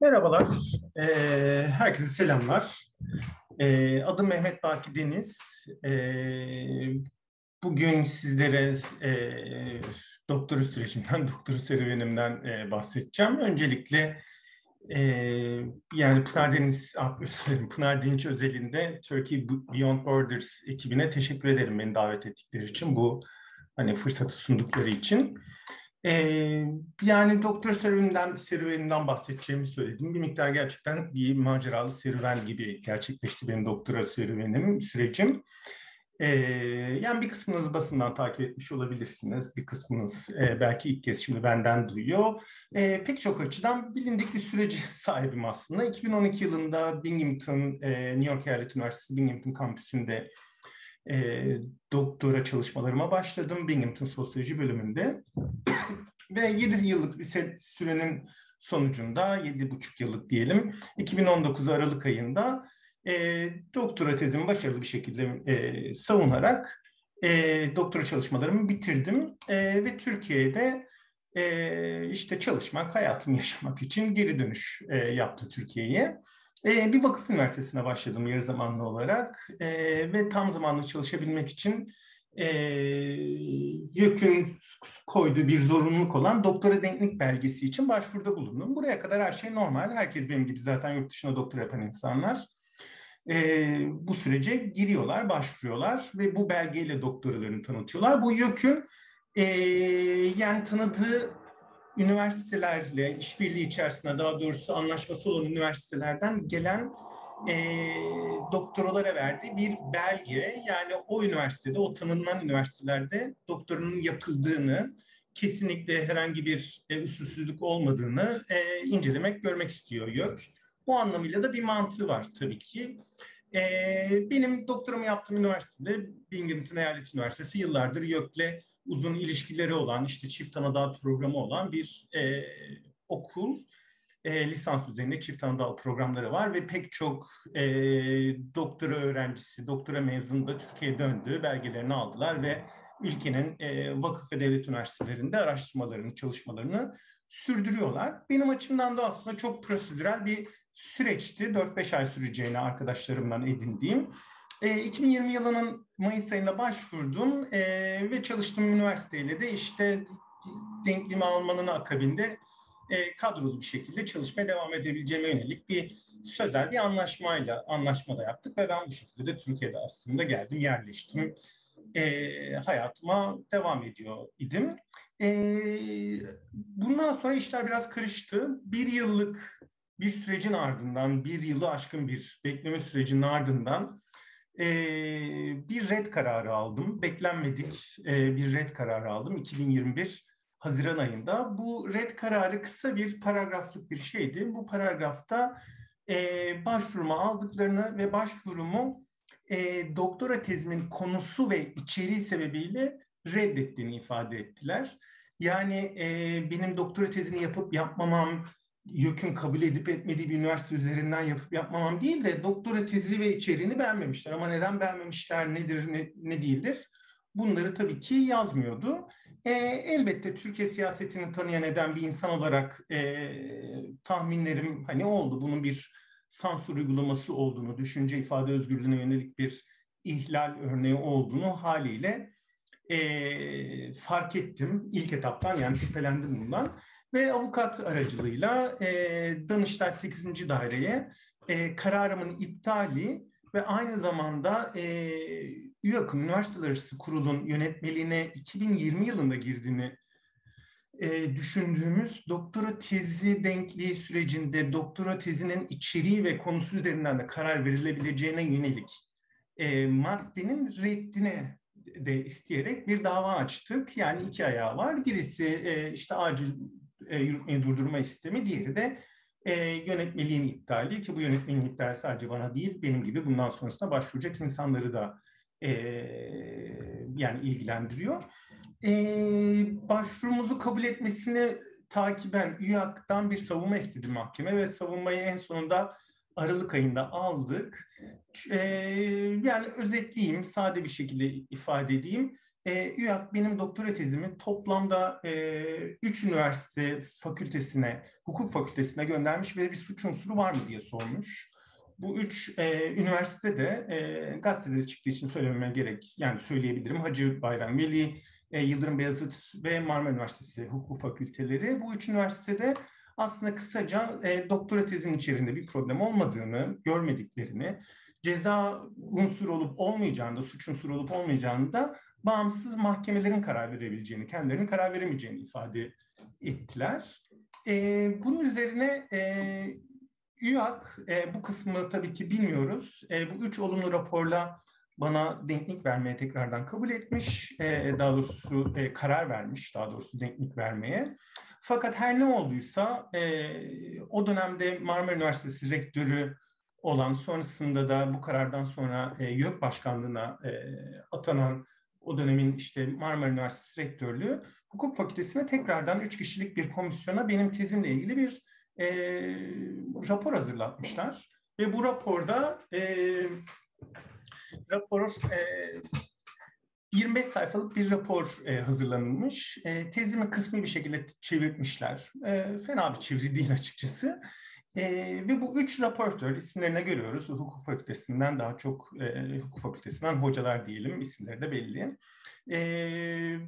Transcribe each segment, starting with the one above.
Merhabalar, ee, herkese selamlar. Ee, adım Mehmet Baki Deniz. Ee, bugün sizlere e, doktora sürecimden, doktora serüvenimden e, bahsedeceğim. Öncelikle e, yani Pınar Deniz, ah, Pınar Dinç özelinde Turkey Beyond Borders ekibine teşekkür ederim beni davet ettikleri için, bu hani fırsatı sundukları için. Ee, yani doktor serüveninden, serüveninden bahsedeceğimi söyledim. Bir miktar gerçekten bir maceralı serüven gibi gerçekleşti benim doktora serüvenim, sürecim. Ee, yani bir kısmınız basından takip etmiş olabilirsiniz. Bir kısmınız e, belki ilk kez şimdi benden duyuyor. E, pek çok açıdan bilindik bir süreci sahibim aslında. 2012 yılında Binghamton, e, New York Eyalet Üniversitesi Binghamton kampüsünde e, doktora çalışmalarıma başladım Binghamton Sosyoloji bölümünde. Ve 7 yıllık bir sürenin sonucunda, 7,5 yıllık diyelim, 2019 Aralık ayında e, doktora tezimi başarılı bir şekilde e, savunarak e, doktora çalışmalarımı bitirdim. E, ve Türkiye'de e, işte çalışmak, hayatımı yaşamak için geri dönüş e, yaptı Türkiye'ye. E, bir vakıf üniversitesine başladım yarı zamanlı olarak e, ve tam zamanlı çalışabilmek için e, YÖK'ün koyduğu bir zorunluluk olan doktora denklik belgesi için başvuruda bulundum. Buraya kadar her şey normal. Herkes benim gibi zaten yurt dışında doktora yapan insanlar. E, bu sürece giriyorlar, başvuruyorlar ve bu belgeyle doktoralarını tanıtıyorlar. Bu YÖK'ün e, yani tanıdığı üniversitelerle işbirliği içerisinde daha doğrusu anlaşması olan üniversitelerden gelen e, doktoralara verdiği bir belge. Yani o üniversitede, o tanınılan üniversitelerde doktorunun yapıldığını, kesinlikle herhangi bir e, usulsüzlük olmadığını e, incelemek, görmek istiyor YÖK. Bu anlamıyla da bir mantığı var tabii ki. E, benim doktoramı yaptığım üniversitede Binghamton Eyalet Üniversitesi yıllardır YÖK'le uzun ilişkileri olan, işte çift anadal programı olan bir e, okul. E, lisans düzeyinde çift anadal programları var ve pek çok e, doktora öğrencisi, doktora mezunu da Türkiye'ye döndü, belgelerini aldılar ve ülkenin e, vakıf ve devlet üniversitelerinde araştırmalarını, çalışmalarını sürdürüyorlar. Benim açımdan da aslında çok prosedürel bir süreçti. 4-5 ay süreceğini arkadaşlarımdan edindiğim. E, 2020 yılının Mayıs ayında başvurdum e, ve çalıştığım üniversiteyle de işte denklimi almanın akabinde e, kadrolu bir şekilde çalışmaya devam edebileceğime yönelik bir sözel bir anlaşmayla anlaşmada yaptık ve ben bu şekilde de Türkiye'de aslında geldim, yerleştim. E, hayatıma devam ediyor idim. E, bundan sonra işler biraz karıştı. Bir yıllık bir sürecin ardından, bir yılı aşkın bir bekleme sürecinin ardından e, bir red kararı aldım. Beklenmedik e, bir red kararı aldım 2021 Haziran ayında. Bu red kararı kısa bir paragraflık bir şeydi. Bu paragrafta e, başvurumu aldıklarını ve başvurumu e, doktora tezimin konusu ve içeriği sebebiyle reddettiğini ifade ettiler. Yani e, benim doktora tezini yapıp yapmamam, YÖK'ün kabul edip etmediği bir üniversite üzerinden yapıp yapmamam değil de doktora tezi ve içeriğini beğenmemişler. Ama neden beğenmemişler, nedir, ne, ne değildir? Bunları tabii ki yazmıyordu. E, elbette Türkiye siyasetini tanıyan eden bir insan olarak e, tahminlerim hani oldu. Bunun bir sansür uygulaması olduğunu, düşünce ifade özgürlüğüne yönelik bir ihlal örneği olduğunu haliyle e, fark ettim ilk etaptan yani şüphelendim bundan ve avukat aracılığıyla e, Danıştay 8. Daire'ye e, kararımın iptali ve aynı zamanda e, ÜYAK'ın Üniversiteler Arası Kurul'un yönetmeliğine 2020 yılında girdiğini e, düşündüğümüz doktora tezi denkliği sürecinde doktora tezinin içeriği ve konusu üzerinden de karar verilebileceğine yönelik e, maddenin reddine de isteyerek bir dava açtık. Yani iki ayağı var. Birisi e, işte acil e, yürütmeyi durdurma istemi, diğeri de e, yönetmeliğin iptali ki bu yönetmeliğin iptali sadece bana değil, benim gibi bundan sonrasında başvuracak insanları da e, yani ilgilendiriyor. E, başvurumuzu kabul etmesini takiben ÜYAK'tan bir savunma istedi mahkeme ve savunmayı en sonunda Aralık ayında aldık. E, yani özetleyeyim, sade bir şekilde ifade edeyim. E, ÜYAK benim doktora tezimi toplamda e, üç üniversite fakültesine, hukuk fakültesine göndermiş ve bir suç unsuru var mı diye sormuş. Bu üç e, üniversite de e, gazetede çıktığı için söylememe gerek, yani söyleyebilirim. Hacı Bayram Veli, e, Yıldırım Beyazıt ve Marmara Üniversitesi hukuk fakülteleri. Bu üç üniversitede aslında kısaca e, doktora tezinin içerisinde bir problem olmadığını, görmediklerini, ceza unsur olup olmayacağını da, suç unsur olup olmayacağını da bağımsız mahkemelerin karar verebileceğini, kendilerinin karar veremeyeceğini ifade ettiler. E, bunun üzerine e, ÜYAK, e, bu kısmı tabii ki bilmiyoruz. E, bu üç olumlu raporla bana denklik vermeye tekrardan kabul etmiş, e, daha doğrusu e, karar vermiş, daha doğrusu denklik vermeye. Fakat her ne olduysa e, o dönemde Marmara Üniversitesi rektörü olan sonrasında da bu karardan sonra e, YÖK Başkanlığı'na e, atanan o dönemin işte Marmara Üniversitesi rektörlüğü hukuk fakültesine tekrardan üç kişilik bir komisyona benim tezimle ilgili bir e, rapor hazırlatmışlar. Ve bu raporda e, rapor e, 25 sayfalık bir rapor e, hazırlanılmış. E, tezimi kısmi bir şekilde çevirmişler. E, fena bir çeviri değil açıkçası. E, ve bu üç raportör isimlerine görüyoruz. Hukuk fakültesinden daha çok e, hukuk fakültesinden hocalar diyelim. isimleri de belli. E,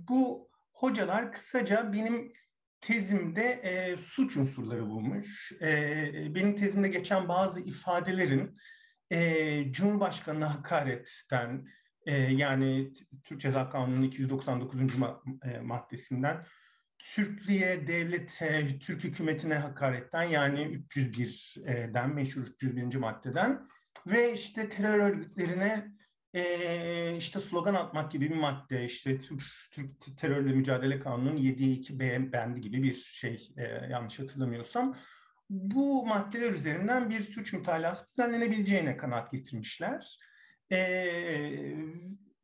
bu hocalar kısaca benim tezimde e, suç unsurları bulmuş. E, benim tezimde geçen bazı ifadelerin e, Cumhurbaşkanı'na hakaretten, e, yani Türk Ceza Kanunu'nun 299. Ma- e, maddesinden Türkiye devlete, Türk hükümetine hakaretten yani 301'den meşhur 301. maddeden ve işte terör örgütlerine e, işte slogan atmak gibi bir madde, işte Türk, Türk Terörle Mücadele Kanunu'nun 7'ye 2 B bendi gibi bir şey e, yanlış hatırlamıyorsam bu maddeler üzerinden bir suç mütalası düzenlenebileceğine kanaat getirmişler. E,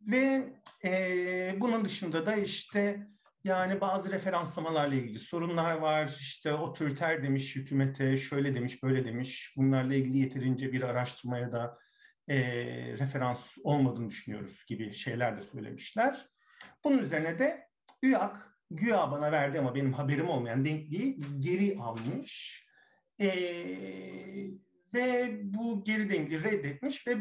ve e, bunun dışında da işte yani bazı referanslamalarla ilgili sorunlar var. İşte otoriter demiş hükümete, şöyle demiş, böyle demiş. Bunlarla ilgili yeterince bir araştırmaya da e, referans olmadığını düşünüyoruz gibi şeyler de söylemişler. Bunun üzerine de ÜYAK güya bana verdi ama benim haberim olmayan denkliği geri almış. E, ve bu geri denkliği reddetmiş ve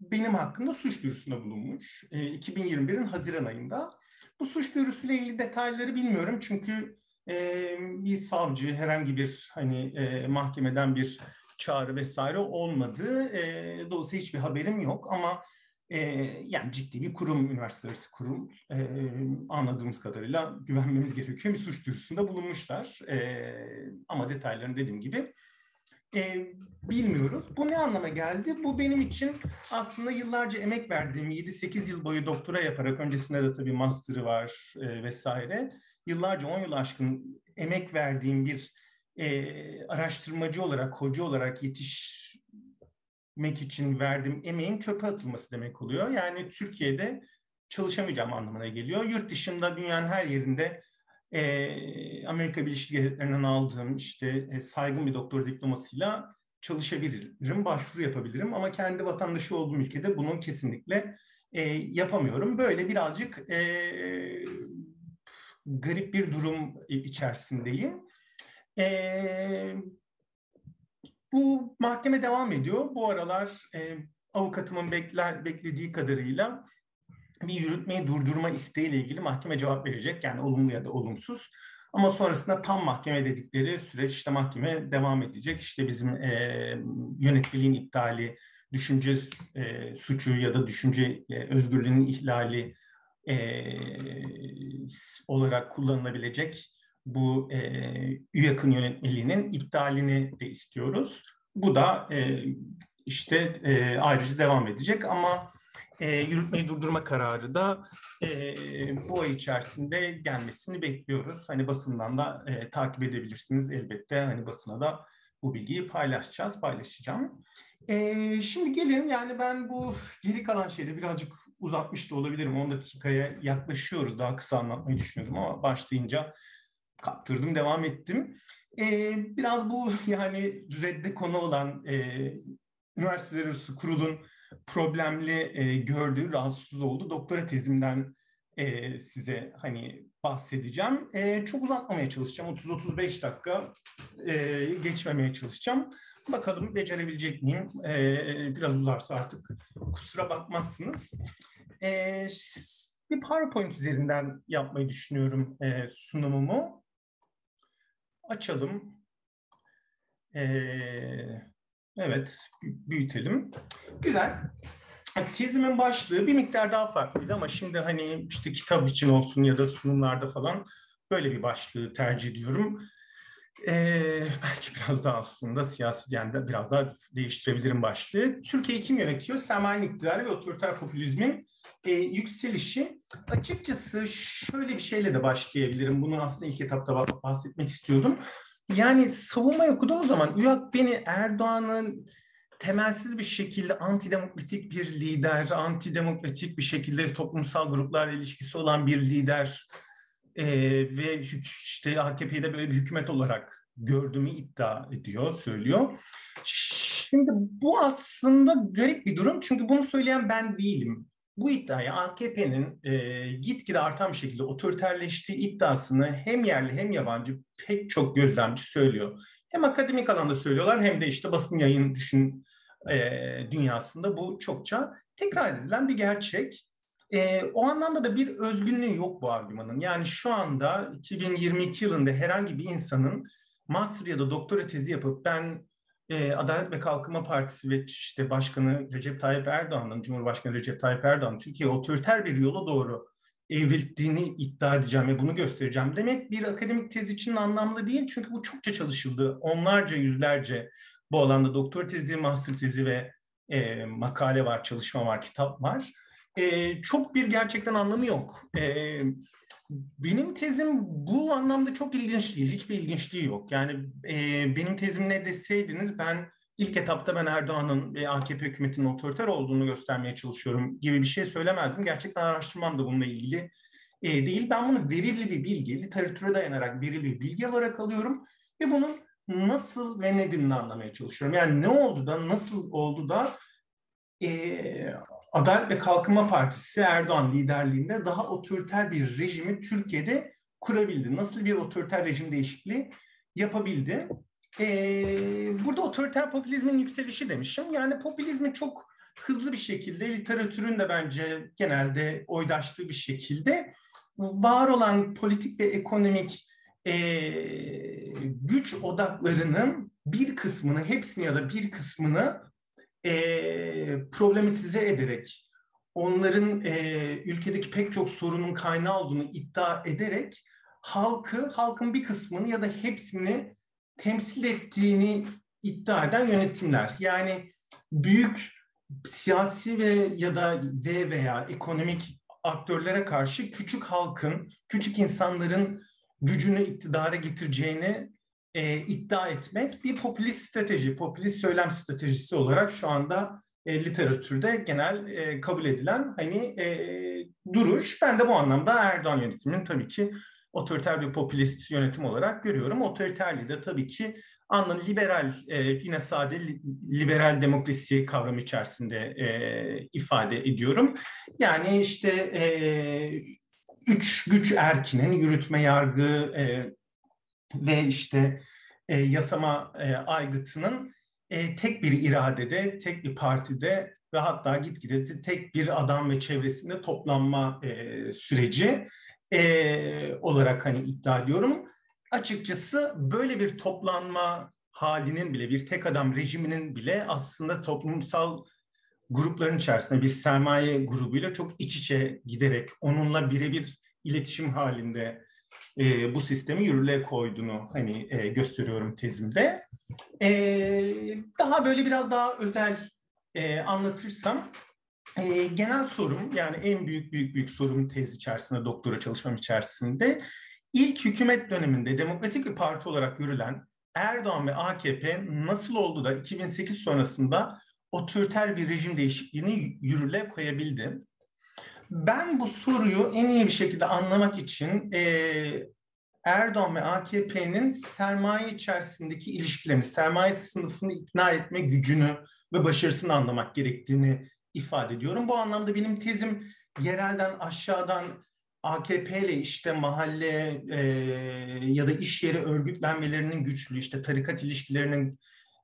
benim hakkında suç duyurusunda bulunmuş. E, 2021'in Haziran ayında. Bu suç duyurusuyla ilgili detayları bilmiyorum çünkü e, bir savcı herhangi bir hani e, mahkemeden bir çağrı vesaire olmadı. E, dolayısıyla hiçbir haberim yok ama e, yani ciddi bir kurum, üniversite kurum e, anladığımız kadarıyla güvenmemiz gerekiyor. Bir suç duyurusunda bulunmuşlar. E, ama detaylarını dediğim gibi e, bilmiyoruz. Bu ne anlama geldi? Bu benim için aslında yıllarca emek verdiğim 7-8 yıl boyu doktora yaparak öncesinde de tabii master'ı var e, vesaire. Yıllarca 10 yıl aşkın emek verdiğim bir e, araştırmacı olarak, hoca olarak yetişmek için verdiğim emeğin çöpe atılması demek oluyor. Yani Türkiye'de çalışamayacağım anlamına geliyor. Yurt dışında dünyanın her yerinde e, Amerika Birleşik Devletleri'nden aldığım işte e, saygın bir doktor diplomasıyla çalışabilirim, başvuru yapabilirim ama kendi vatandaşı olduğum ülkede bunu kesinlikle e, yapamıyorum. Böyle birazcık e, garip bir durum içerisindeyim. E, bu mahkeme devam ediyor. Bu aralar e, avukatımın bekler, beklediği kadarıyla bir yürütmeyi durdurma isteğiyle ilgili mahkeme cevap verecek. Yani olumlu ya da olumsuz. Ama sonrasında tam mahkeme dedikleri süreç işte mahkeme devam edecek. İşte bizim e, yönetmeliğin iptali, düşünce e, suçu ya da düşünce e, özgürlüğünün ihlali e, olarak kullanılabilecek bu e, yakın yönetmeliğinin iptalini de istiyoruz. Bu da e, işte e, ayrıca devam edecek ama e, yürütmeyi durdurma kararı da e, bu ay içerisinde gelmesini bekliyoruz. Hani basından da e, takip edebilirsiniz elbette. Hani basına da bu bilgiyi paylaşacağız, paylaşacağım. E, şimdi gelin yani ben bu geri kalan şeyde birazcık uzatmış da olabilirim. 10 dakikaya yaklaşıyoruz. Daha kısa anlatmayı düşünüyordum ama başlayınca kaptırdım, devam ettim. E, biraz bu yani redde konu olan e, üniversiteler arası kurulun problemli e, gördüğü, rahatsız oldu. Doktora tezimden e, size hani bahsedeceğim. E, çok uzatmamaya çalışacağım. 30-35 dakika e, geçmemeye çalışacağım. Bakalım becerebilecek miyim? E, biraz uzarsa artık kusura bakmazsınız. E, bir PowerPoint üzerinden yapmayı düşünüyorum e, sunumumu. Açalım. E, evet, büyütelim. Güzel. Tezimin başlığı bir miktar daha farklıydı ama şimdi hani işte kitap için olsun ya da sunumlarda falan böyle bir başlığı tercih ediyorum. Ee, belki biraz daha aslında siyasi yani de biraz daha değiştirebilirim başlığı. Türkiye'yi kim yönetiyor? Sermayenin iktidarı ve otoriter popülizmin e, yükselişi. Açıkçası şöyle bir şeyle de başlayabilirim. Bunu aslında ilk etapta bahsetmek istiyordum. Yani savunmayı okuduğumuz zaman UYAK beni Erdoğan'ın temelsiz bir şekilde antidemokratik bir lider, antidemokratik bir şekilde toplumsal gruplarla ilişkisi olan bir lider e, ve işte AKP'yi de böyle bir hükümet olarak gördüğümü iddia ediyor, söylüyor. Şimdi bu aslında garip bir durum çünkü bunu söyleyen ben değilim. Bu iddiayı AKP'nin e, gitgide artan bir şekilde otoriterleştiği iddiasını hem yerli hem yabancı pek çok gözlemci söylüyor. Hem akademik alanda söylüyorlar hem de işte basın yayın düşün e, dünyasında bu çokça tekrar edilen bir gerçek. E, o anlamda da bir özgünlüğü yok bu argümanın. Yani şu anda 2022 yılında herhangi bir insanın master ya da doktora tezi yapıp ben e, Adalet ve Kalkınma Partisi ve işte Başkanı Recep Tayyip Erdoğan'ın, Cumhurbaşkanı Recep Tayyip Erdoğan Türkiye otoriter bir yola doğru evrildiğini iddia edeceğim ve bunu göstereceğim demek bir akademik tez için anlamlı değil. Çünkü bu çokça çalışıldı. Onlarca, yüzlerce bu alanda doktor tezi, master tezi ve e, makale var, çalışma var, kitap var. E, çok bir gerçekten anlamı yok. E, benim tezim bu anlamda çok ilginç değil. Hiçbir ilginçliği yok. Yani e, benim tezim ne deseydiniz ben ilk etapta ben Erdoğan'ın ve AKP hükümetinin otoriter olduğunu göstermeye çalışıyorum gibi bir şey söylemezdim. Gerçekten araştırmam da bununla ilgili e, değil. Ben bunu verili bir bilgi, literatüre dayanarak verili bir bilgi olarak alıyorum ve bunun nasıl ve nedenini anlamaya çalışıyorum. Yani ne oldu da, nasıl oldu da e, Adalet ve Kalkınma Partisi Erdoğan liderliğinde daha otoriter bir rejimi Türkiye'de kurabildi. Nasıl bir otoriter rejim değişikliği yapabildi? Ee, burada otoriter popülizmin yükselişi demişim. Yani popülizmi çok hızlı bir şekilde literatürün de bence genelde oydaştığı bir şekilde var olan politik ve ekonomik e, güç odaklarının bir kısmını, hepsini ya da bir kısmını e, problematize ederek, onların e, ülkedeki pek çok sorunun kaynağı olduğunu iddia ederek halkı, halkın bir kısmını ya da hepsini temsil ettiğini iddia eden yönetimler. Yani büyük siyasi ve ya da ve veya ekonomik aktörlere karşı küçük halkın, küçük insanların gücünü iktidara getireceğini e, iddia etmek bir popülist strateji, popülist söylem stratejisi olarak şu anda e, literatürde genel e, kabul edilen hani e, duruş. Ben de bu anlamda Erdoğan yönetiminin tabii ki otoriter bir popülist yönetim olarak görüyorum. Otoriterliği de tabii ki anlamı liberal, e, yine sade liberal demokrasi kavramı içerisinde e, ifade ediyorum. Yani işte e, üç güç erkinin yürütme, yargı e, ve işte e, yasama e, aygıtının e, tek bir iradede, tek bir partide ve hatta gitgide tek bir adam ve çevresinde toplanma e, süreci e, olarak hani iddia ediyorum. Açıkçası böyle bir toplanma halinin bile bir tek adam rejiminin bile aslında toplumsal grupların içerisinde bir sermaye grubuyla çok iç içe giderek onunla birebir iletişim halinde e, bu sistemi yürürlüğe koyduğunu hani e, gösteriyorum tezimde. E, daha böyle biraz daha özel e, anlatırsam e, genel sorum yani en büyük büyük büyük sorum tez içerisinde doktora çalışmam içerisinde ilk hükümet döneminde demokratik bir parti olarak yürülen Erdoğan ve AKP nasıl oldu da 2008 sonrasında otoriter bir rejim değişikliğini yürürlüğe koyabildi? Ben bu soruyu en iyi bir şekilde anlamak için e, Erdoğan ve AKP'nin sermaye içerisindeki ilişkilerini, sermaye sınıfını ikna etme gücünü ve başarısını anlamak gerektiğini ifade ediyorum. Bu anlamda benim tezim yerelden aşağıdan AKP ile işte mahalle e, ya da iş yeri örgütlenmelerinin güçlü, işte tarikat ilişkilerinin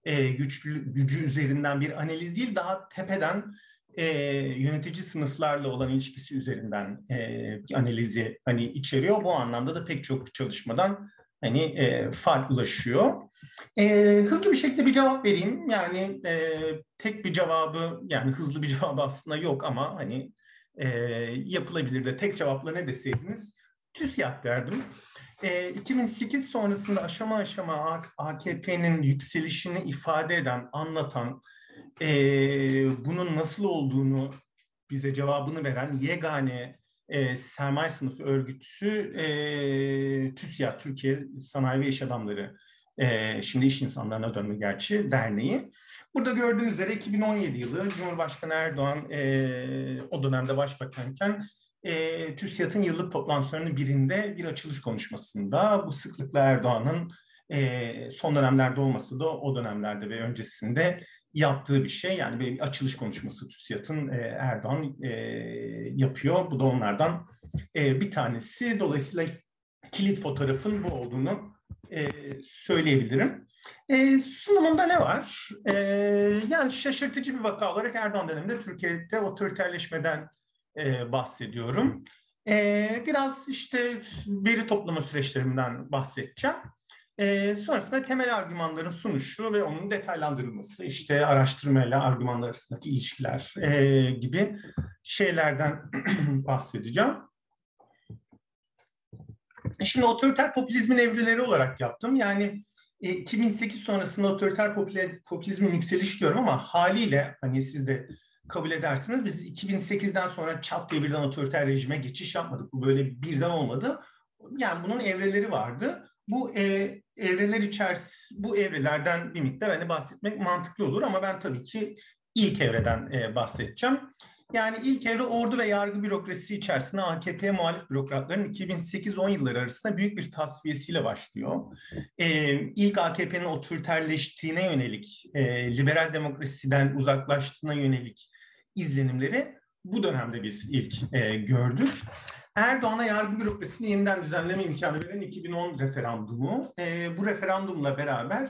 e, güçlü gücü üzerinden bir analiz değil, daha tepeden e, yönetici sınıflarla olan ilişkisi üzerinden e, analizi hani içeriyor. Bu anlamda da pek çok çalışmadan hani e, farklılaşıyor. E, hızlı bir şekilde bir cevap vereyim. Yani e, tek bir cevabı yani hızlı bir cevabı aslında yok ama hani e, yapılabilir de tek cevapla ne deseydiniz TÜSİAD derdim. E, 2008 sonrasında aşama aşama AKP'nin yükselişini ifade eden, anlatan, e, bunun nasıl olduğunu bize cevabını veren yegane e, sermaye sınıfı örgütü e, TÜSİAD, Türkiye Sanayi ve İş Adamları, e, şimdi iş insanlarına dönme gerçi derneği. Burada gördüğünüz üzere 2017 yılı Cumhurbaşkanı Erdoğan e, o dönemde başbakanken e, TÜSİAD'ın yıllık toplantılarının birinde bir açılış konuşmasında bu sıklıkla Erdoğan'ın e, son dönemlerde olması da o dönemlerde ve öncesinde yaptığı bir şey. Yani bir açılış konuşması TÜSİAD'ın e, Erdoğan e, yapıyor. Bu da onlardan e, bir tanesi. Dolayısıyla kilit fotoğrafın bu olduğunu e, söyleyebilirim. E, sunumunda ne var? E, yani şaşırtıcı bir vaka olarak Erdoğan döneminde Türkiye'de otoriterleşmeden e, bahsediyorum. E, biraz işte veri toplama süreçlerinden bahsedeceğim. E, sonrasında temel argümanların sunuşu ve onun detaylandırılması, işte araştırmayla argümanlar arasındaki ilişkiler e, gibi şeylerden bahsedeceğim. Şimdi otoriter popülizmin evrileri olarak yaptım. Yani e, 2008 sonrasında otoriter popülizmin yükseliş diyorum ama haliyle hani siz de kabul edersiniz. Biz 2008'den sonra çat diye birden otoriter rejime geçiş yapmadık. Bu böyle birden olmadı. Yani bunun evreleri vardı bu e, evreler içerisinde bu evrelerden bir miktar hani bahsetmek mantıklı olur ama ben tabii ki ilk evreden e, bahsedeceğim. Yani ilk evre ordu ve yargı bürokrasisi içerisinde AKP muhalif bürokratların 2008-10 yılları arasında büyük bir tasfiyesiyle başlıyor. Ee, ilk AKP'nin otoriterleştiğine yönelik, e, liberal demokrasiden uzaklaştığına yönelik izlenimleri bu dönemde biz ilk e, gördük. Erdoğan'a yargı bürokrasisini yeniden düzenleme imkanı veren 2010 referandumu. E, bu referandumla beraber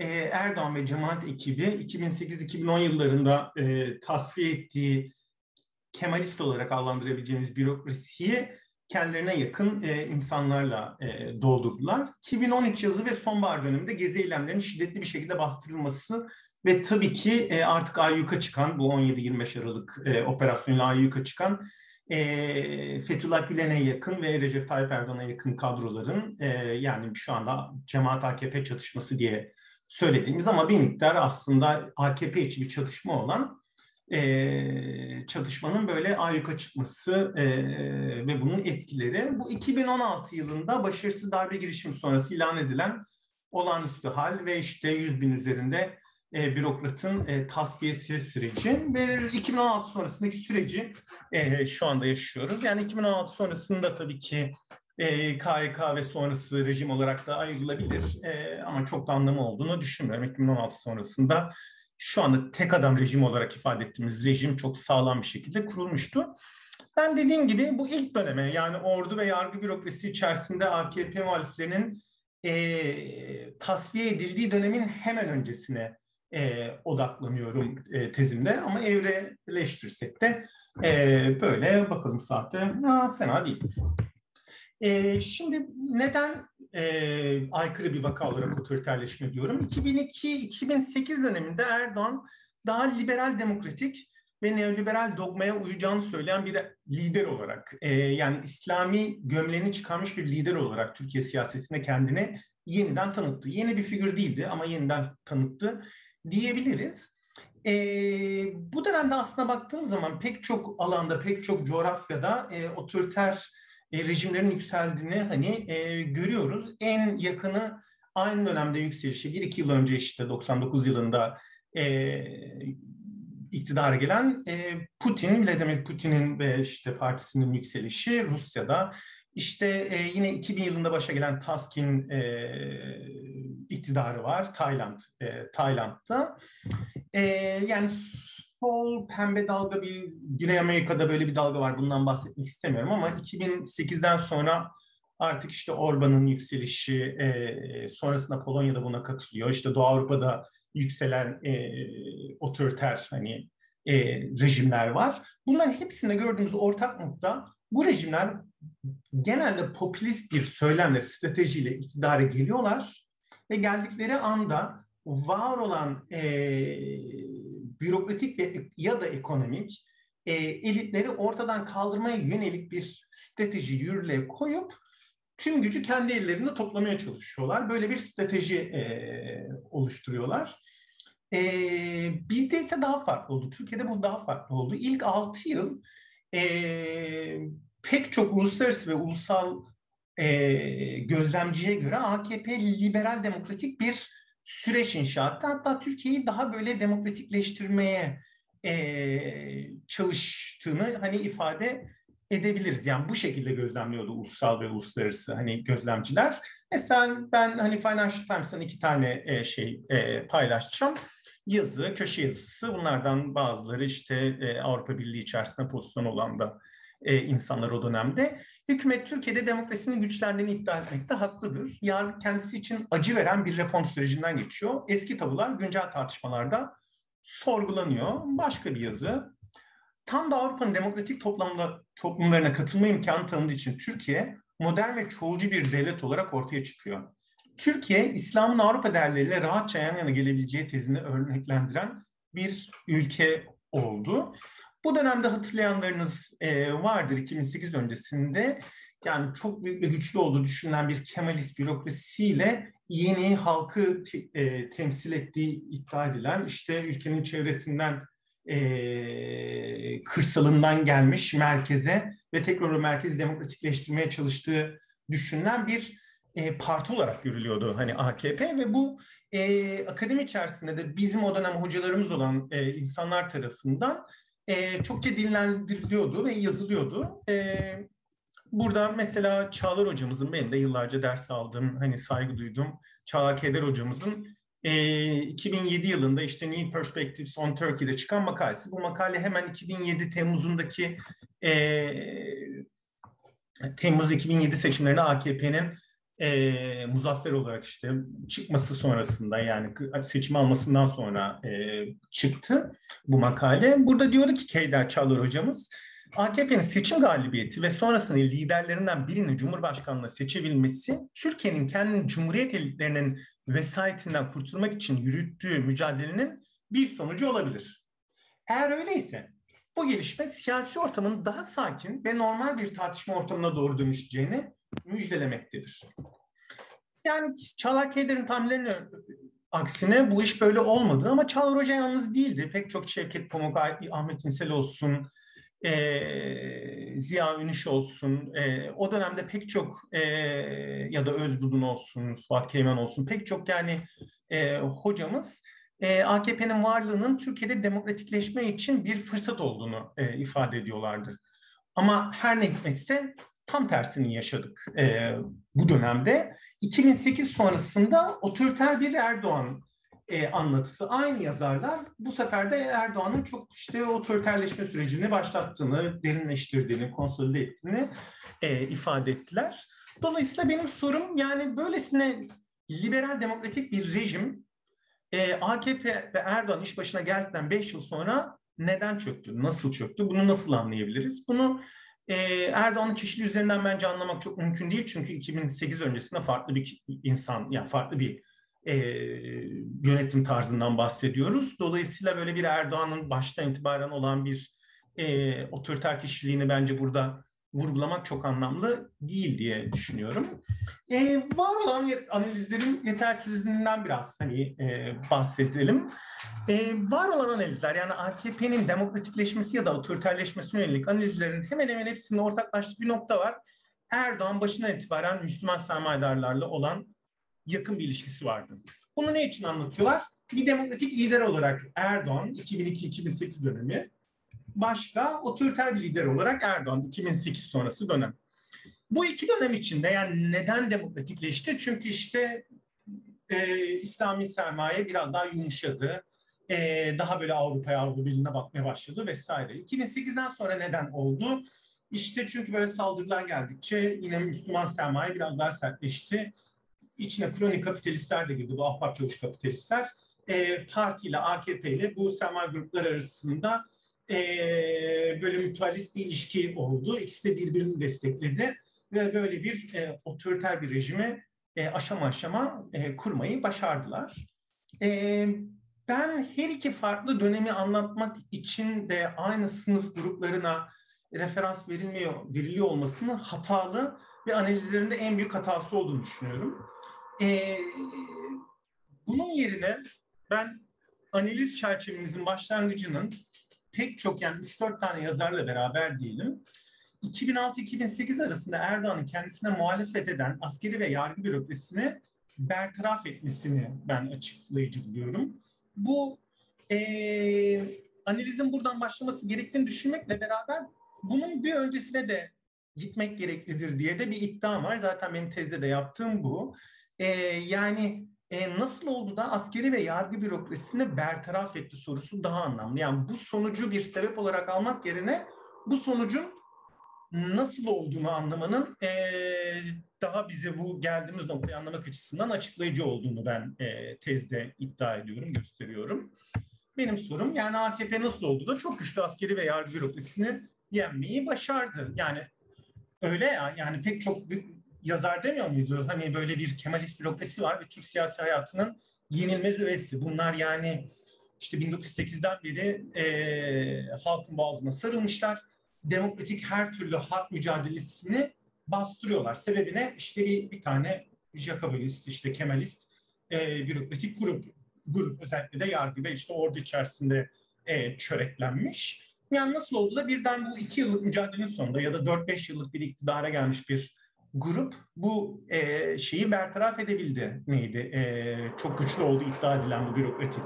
e, Erdoğan ve cemaat ekibi 2008-2010 yıllarında e, tasfiye ettiği Kemalist olarak adlandırabileceğimiz bürokrasiyi kendilerine yakın e, insanlarla e, doldurdular. 2013 yazı ve sonbahar döneminde gezi eylemlerinin şiddetli bir şekilde bastırılması ve tabii ki e, artık ayyuka çıkan, bu 17-25 Aralık e, operasyonuyla ayyuka çıkan e, Fethullah Gülen'e yakın ve Recep Tayyip Erdoğan'a yakın kadroların e, yani şu anda cemaat AKP çatışması diye söylediğimiz ama bir miktar aslında AKP içi bir çatışma olan e, çatışmanın böyle ayyuka çıkması e, ve bunun etkileri. Bu 2016 yılında başarısız darbe girişimi sonrası ilan edilen olağanüstü hal ve işte 100 bin üzerinde e, bürokratın e, tasfiyesi süreci ve 2016 sonrasındaki süreci e, şu anda yaşıyoruz. Yani 2016 sonrasında tabii ki e, KYK ve sonrası rejim olarak da ayrılabilir e, ama çok da anlamı olduğunu düşünmüyorum. 2016 sonrasında şu anda tek adam rejim olarak ifade ettiğimiz rejim çok sağlam bir şekilde kurulmuştu. Ben dediğim gibi bu ilk döneme yani ordu ve yargı bürokrasi içerisinde AKP muhaliflerinin e, tasfiye edildiği dönemin hemen öncesine e, odaklanıyorum e, tezimde ama evreleştirsek de e, böyle bakalım saatte ha, fena değil. E, şimdi neden e, aykırı bir vaka olarak otoriterleşme diyorum? 2002-2008 döneminde Erdoğan daha liberal demokratik ve neoliberal dogmaya uyacağını söyleyen bir lider olarak e, yani İslami gömleğini çıkarmış bir lider olarak Türkiye siyasetinde kendini yeniden tanıttı. Yeni bir figür değildi ama yeniden tanıttı diyebiliriz. E, bu dönemde aslında baktığımız zaman pek çok alanda, pek çok coğrafyada e, otoriter e, rejimlerin yükseldiğini hani e, görüyoruz. En yakını aynı dönemde yükselişi, bir iki yıl önce işte 99 yılında e, iktidara gelen e, Putin, Vladimir Putin'in ve işte partisinin yükselişi Rusya'da işte e, yine 2000 yılında başa gelen Taskin e, iktidarı var Tayland, e, Tayland'da. E, yani sol pembe dalga bir Güney Amerika'da böyle bir dalga var. Bundan bahsetmek istemiyorum ama 2008'den sonra artık işte Orban'ın yükselişi, e, sonrasında Polonya'da buna katılıyor. İşte Doğu Avrupa'da yükselen e, otoriter hani e, rejimler var. Bunların hepsinde gördüğümüz ortak nokta bu rejimler genelde popülist bir söylemle, stratejiyle iktidara geliyorlar ve geldikleri anda var olan e, bürokratik ve, ya da ekonomik e, elitleri ortadan kaldırmaya yönelik bir strateji yürürlüğe koyup tüm gücü kendi ellerinde toplamaya çalışıyorlar. Böyle bir strateji e, oluşturuyorlar. E, bizde ise daha farklı oldu. Türkiye'de bu daha farklı oldu. İlk 6 yıl e, pek çok uluslararası ve ulusal e, gözlemciye göre AKP liberal demokratik bir süreç inşa etti. Hatta Türkiye'yi daha böyle demokratikleştirmeye e, çalıştığını hani ifade edebiliriz. Yani bu şekilde gözlemliyordu ulusal ve uluslararası hani gözlemciler. Mesela ben hani Financial Times'tan iki tane e, şey e, paylaşacağım. Yazı, köşe yazısı. Bunlardan bazıları işte e, Avrupa Birliği içerisinde pozisyon olan da e, insanlar o dönemde. Hükümet Türkiye'de demokrasinin güçlendiğini iddia etmekte haklıdır. Yargı kendisi için acı veren bir reform sürecinden geçiyor. Eski tabular güncel tartışmalarda sorgulanıyor. Başka bir yazı. Tam da Avrupa'nın demokratik toplumda, toplumlarına katılma imkanı tanıdığı için Türkiye modern ve çoğulcu bir devlet olarak ortaya çıkıyor. Türkiye, İslam'ın Avrupa değerleriyle rahatça yan yana gelebileceği tezini örneklendiren bir ülke oldu. Bu dönemde hatırlayanlarınız e, vardır 2008 öncesinde. Yani çok büyük ve güçlü olduğu düşünülen bir Kemalist bürokrasiyle yeni halkı te, e, temsil ettiği iddia edilen işte ülkenin çevresinden e, kırsalından gelmiş merkeze ve tekrar o merkezi demokratikleştirmeye çalıştığı düşünülen bir e, parti olarak görülüyordu hani AKP ve bu e, akademi içerisinde de bizim o dönem hocalarımız olan e, insanlar tarafından e, çokça dinlendiriliyordu ve yazılıyordu. E, burada mesela Çağlar hocamızın benim de yıllarca ders aldığım, hani saygı duyduğum Çağlar Keder hocamızın e, 2007 yılında işte New Perspectives on Turkey'de çıkan makalesi. Bu makale hemen 2007 Temmuz'undaki e, Temmuz 2007 seçimlerinde AKP'nin e, muzaffer olarak işte çıkması sonrasında yani seçim almasından sonra e, çıktı bu makale. Burada diyordu ki Keyder Çağlar hocamız AKP'nin seçim galibiyeti ve sonrasında liderlerinden birini Cumhurbaşkanlığı seçebilmesi Türkiye'nin kendi cumhuriyet elitlerinin vesayetinden kurtulmak için yürüttüğü mücadelenin bir sonucu olabilir. Eğer öyleyse bu gelişme siyasi ortamın daha sakin ve normal bir tartışma ortamına doğru dönüşeceğini müjdelemektedir. Yani Çağlar Keyder'in tahminlerine aksine bu iş böyle olmadı ama Çağlar Hoca yalnız değildi. Pek çok Şevket Pamuk, Ahmet İnsel olsun, e, Ziya Ünüş olsun, e, o dönemde pek çok e, ya da Özbudun olsun, Fuat Keyman olsun pek çok yani e, hocamız e, AKP'nin varlığının Türkiye'de demokratikleşme için bir fırsat olduğunu e, ifade ediyorlardı. Ama her ne hikmetse tam tersini yaşadık e, bu dönemde. 2008 sonrasında otoriter bir Erdoğan e, anlatısı. Aynı yazarlar bu sefer de Erdoğan'ın çok işte otoriterleşme sürecini başlattığını, derinleştirdiğini, konsolide ettiğini e, ifade ettiler. Dolayısıyla benim sorum yani böylesine liberal demokratik bir rejim e, AKP ve Erdoğan iş başına geldikten 5 yıl sonra neden çöktü? Nasıl çöktü? Bunu nasıl anlayabiliriz? Bunu e, Erdoğan'ın kişiliği üzerinden bence anlamak çok mümkün değil. Çünkü 2008 öncesinde farklı bir insan, yani farklı bir e, yönetim tarzından bahsediyoruz. Dolayısıyla böyle bir Erdoğan'ın baştan itibaren olan bir e, otoriter kişiliğini bence burada vurgulamak çok anlamlı değil diye düşünüyorum. E, var olan analizlerin yetersizliğinden biraz hani e, bahsedelim. E, var olan analizler yani AKP'nin demokratikleşmesi ya da otoriterleşmesine yönelik analizlerin hemen hemen hepsinin ortaklaştığı bir nokta var. Erdoğan başından itibaren Müslüman sermayedarlarla olan yakın bir ilişkisi vardı. Bunu ne için anlatıyorlar? Bir demokratik lider olarak Erdoğan 2002-2008 dönemi, başka otoriter bir lider olarak Erdoğan 2008 sonrası dönem. Bu iki dönem içinde yani neden demokratikleşti? Çünkü işte e, İslami sermaye biraz daha yumuşadı. e, daha böyle Avrupa'ya, Avrupa Birliği'ne bakmaya başladı vesaire. 2008'den sonra neden oldu? İşte çünkü böyle saldırılar geldikçe yine Müslüman sermaye biraz daha sertleşti. İçine kronik kapitalistler de girdi, bu ahbap çavuş kapitalistler. E, parti ile AKP ile bu sermaye grupları arasında e, böyle mutualist bir ilişki oldu. İkisi de birbirini destekledi ve böyle bir e, otoriter bir rejimi e, aşama aşama e, kurmayı başardılar. E, ben her iki farklı dönemi anlatmak için de aynı sınıf gruplarına referans verilmiyor, veriliyor olmasının hatalı ve analizlerinde en büyük hatası olduğunu düşünüyorum. E, bunun yerine ben analiz çerçevemizin başlangıcının pek çok yani 3-4 tane yazarla beraber diyelim 2006-2008 arasında Erdoğan'ın kendisine muhalefet eden askeri ve yargı bürokrasisini bertaraf etmesini ben açıklayıcı buluyorum. Bu e, analizin buradan başlaması gerektiğini düşünmekle beraber bunun bir öncesine de gitmek gereklidir diye de bir iddia var. Zaten benim tezde de yaptığım bu. E, yani e, nasıl oldu da askeri ve yargı bürokrasisini bertaraf etti sorusu daha anlamlı. Yani bu sonucu bir sebep olarak almak yerine bu sonucun nasıl olduğunu anlamanın e, daha bize bu geldiğimiz noktayı anlamak açısından açıklayıcı olduğunu ben e, tezde iddia ediyorum, gösteriyorum. Benim sorum yani AKP nasıl oldu da çok güçlü askeri ve yargı bürokrasisini yenmeyi başardı. Yani öyle ya yani pek çok yazar demiyor muydu? Hani böyle bir Kemalist bürokrasi var ve Türk siyasi hayatının yenilmez öğesi. Bunlar yani işte 1908'den beri e, halkın boğazına sarılmışlar demokratik her türlü hak mücadelesini bastırıyorlar. Sebebine işte bir, bir tane Jacobinist, işte Kemalist e, bürokratik grup, grup özellikle de yargı ve işte ordu içerisinde e, çöreklenmiş. Yani nasıl oldu da birden bu iki yıllık mücadelenin sonunda ya da 4-5 yıllık bir iktidara gelmiş bir grup bu e, şeyi bertaraf edebildi. Neydi? E, çok güçlü oldu iddia edilen bu bürokratik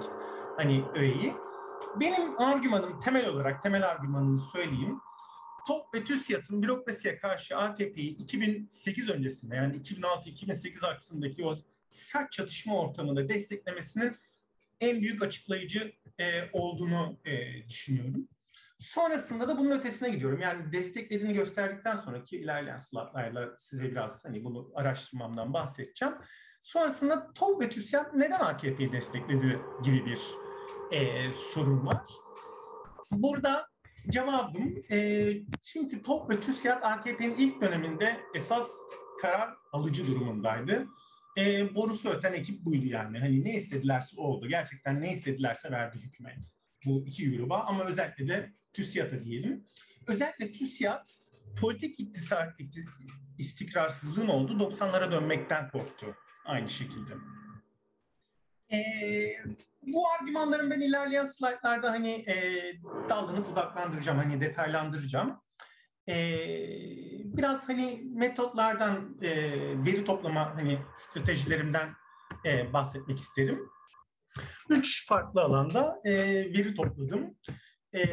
hani öğeyi. Benim argümanım temel olarak, temel argümanımı söyleyeyim. Top ve TÜSİAD'ın bürokrasiye karşı AKP'yi 2008 öncesinde yani 2006-2008 aksındaki o sert çatışma ortamında desteklemesinin en büyük açıklayıcı e, olduğunu e, düşünüyorum. Sonrasında da bunun ötesine gidiyorum. Yani desteklediğini gösterdikten sonraki ilerleyen slaytlarla size biraz hani bunu araştırmamdan bahsedeceğim. Sonrasında TOP ve TÜSİAD neden AKP'yi destekledi gibi bir e, sorun var. Burada Cevabım e, çünkü TOP ve TÜSİAD AKP'nin ilk döneminde esas karar alıcı durumundaydı. E, borusu öten ekip buydu yani. Hani ne istedilerse oldu. Gerçekten ne istedilerse verdi hükümet. Bu iki gruba ama özellikle de TÜSİAD'a diyelim. Özellikle TÜSİAD politik iktisar, istikrarsızlığın olduğu 90'lara dönmekten korktu aynı şekilde. Ee, bu argümanların ben ilerleyen slaytlarda hani e, dallanıp budaklandıracağım, hani detaylandıracağım. E, biraz hani metotlardan, e, veri toplama hani stratejilerimden e, bahsetmek isterim. Üç farklı alanda e, veri topladım. E,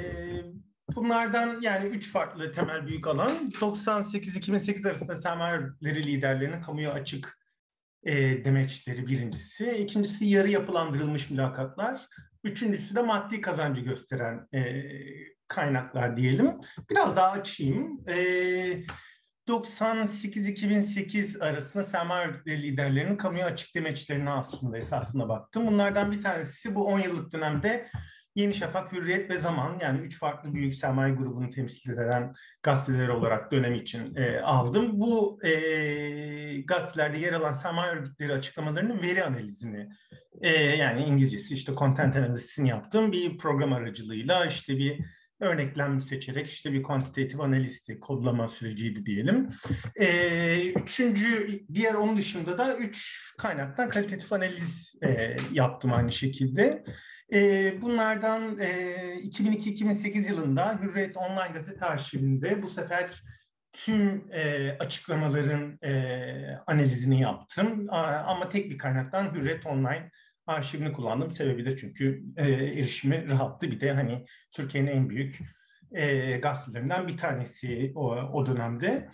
bunlardan yani üç farklı temel büyük alan 98-2008 arasında sermayeleri liderlerinin kamuya açık e, demeçleri birincisi. İkincisi yarı yapılandırılmış mülakatlar. Üçüncüsü de maddi kazancı gösteren e, kaynaklar diyelim. Biraz daha açayım. E, 98-2008 arasında sermaye liderlerinin kamuya açık demeçlerine aslında esasına baktım. Bunlardan bir tanesi bu 10 yıllık dönemde Yeni Şafak, Hürriyet ve Zaman yani üç farklı büyük sermaye grubunu temsil eden gazeteler olarak dönem için e, aldım. Bu e, gazetelerde yer alan sermaye örgütleri açıklamalarının veri analizini e, yani İngilizcesi işte content analizini yaptım. Bir program aracılığıyla işte bir örneklem seçerek işte bir kuantitatif analisti kodlama süreciydi diyelim. Ee, üçüncü, diğer onun dışında da üç kaynaktan kalitatif analiz e, yaptım aynı şekilde. Bunlardan e, 2002-2008 yılında Hürriyet Online Gazete Arşivinde bu sefer tüm açıklamaların analizini yaptım. Ama tek bir kaynaktan Hürriyet Online arşivini kullandım. Sebebi de çünkü erişimi rahattı. Bir de hani Türkiye'nin en büyük e, gazetelerinden bir tanesi o, o dönemde.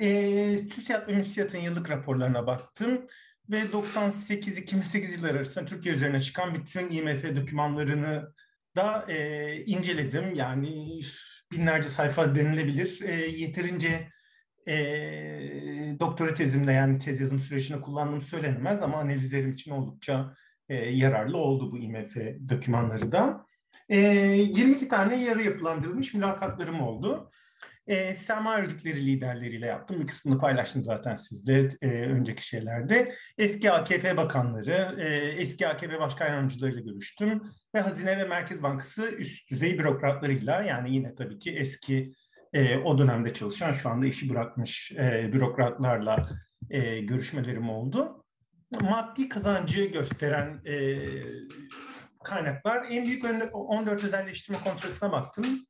E, TÜSİAD ve MÜSİAD'ın yıllık raporlarına baktım. Ve 98-2008 yılları arasında Türkiye üzerine çıkan bütün IMF dokümanlarını da e, inceledim. Yani binlerce sayfa denilebilir. E, yeterince e, doktora tezimde yani tez yazım sürecinde kullandığım söylenemez ama analizlerim için oldukça e, yararlı oldu bu IMF dokümanları da. E, 22 tane yarı yapılandırılmış mülakatlarım oldu. E, sermaye örgütleri liderleriyle yaptım. Bir kısmını paylaştım zaten sizle e, önceki şeylerde. Eski AKP bakanları, e, eski AKP başkan yardımcılarıyla görüştüm. Ve Hazine ve Merkez Bankası üst düzey bürokratlarıyla yani yine tabii ki eski e, o dönemde çalışan şu anda işi bırakmış e, bürokratlarla e, görüşmelerim oldu. Maddi kazancı gösteren e, kaynaklar. En büyük 14 özelleştirme kontratına baktım.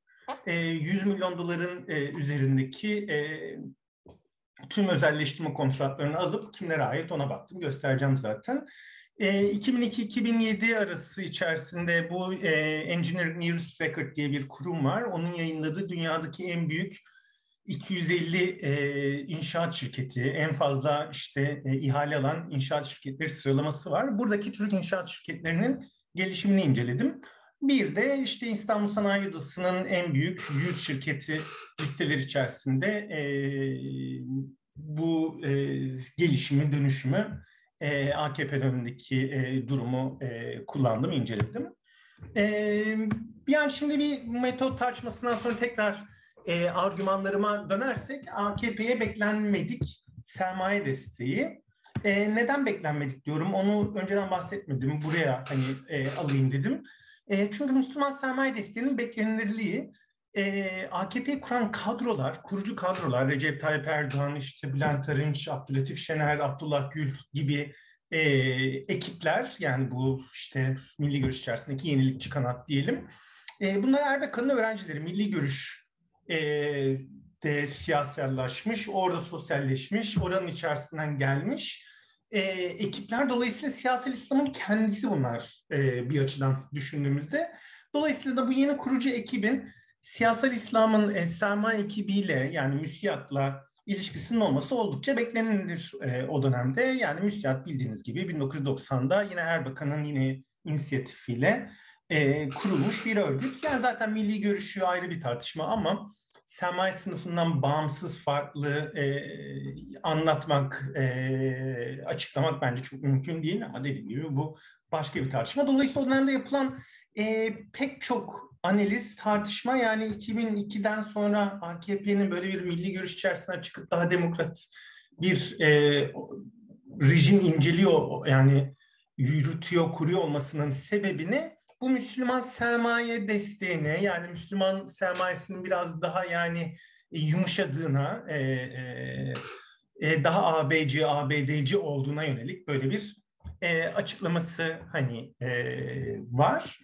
100 milyon doların üzerindeki tüm özelleştirme kontratlarını alıp kimlere ait ona baktım. Göstereceğim zaten. 2002-2007 arası içerisinde bu Engineering News Record diye bir kurum var. Onun yayınladığı dünyadaki en büyük 250 inşaat şirketi, en fazla işte ihale alan inşaat şirketleri sıralaması var. Buradaki Türk inşaat şirketlerinin gelişimini inceledim. Bir de işte İstanbul Sanayi Odası'nın en büyük 100 şirketi listeler içerisinde e, bu e, gelişimi, dönüşümü, e, AKP dönemindeki e, durumu e, kullandım, inceledim. E, yani şimdi bir metot tartışmasından sonra tekrar e, argümanlarıma dönersek AKP'ye beklenmedik sermaye desteği. E, neden beklenmedik diyorum. Onu önceden bahsetmedim. Buraya hani e, alayım dedim. E, çünkü Müslüman sermaye desteğinin beklenilirliği e, AKP'yi kuran kadrolar, kurucu kadrolar, Recep Tayyip Erdoğan, işte Bülent Arınç, Abdülatif Şener, Abdullah Gül gibi e, ekipler, yani bu işte Milli Görüş içerisindeki yenilikçi kanat diyelim. E, bunlar Erbakan'ın öğrencileri, Milli Görüş e, de siyasellaşmış, orada sosyalleşmiş, oranın içerisinden gelmiş e, ekipler. Dolayısıyla siyasal İslam'ın kendisi bunlar e, bir açıdan düşündüğümüzde. Dolayısıyla da bu yeni kurucu ekibin siyasal İslam'ın e, sermaye ekibiyle yani müsiyatla ilişkisinin olması oldukça beklenilir e, o dönemde. Yani müsiyat bildiğiniz gibi 1990'da yine Erbakan'ın yine inisiyatifiyle e, kurulmuş bir örgüt. Yani zaten milli görüşü ayrı bir tartışma ama sermaye sınıfından bağımsız farklı e, anlatmak, e, açıklamak bence çok mümkün değil ama dediğim gibi bu başka bir tartışma. Dolayısıyla o dönemde yapılan e, pek çok analiz, tartışma yani 2002'den sonra AKP'nin böyle bir milli görüş içerisinden çıkıp daha demokrat bir e, rejim inceliyor yani yürütüyor, kuruyor olmasının sebebini bu Müslüman sermaye desteğine yani Müslüman sermayesinin biraz daha yani e, yumuşadığına, e, e, e, daha ABC, ABD'ci olduğuna yönelik böyle bir e, açıklaması hani e, var.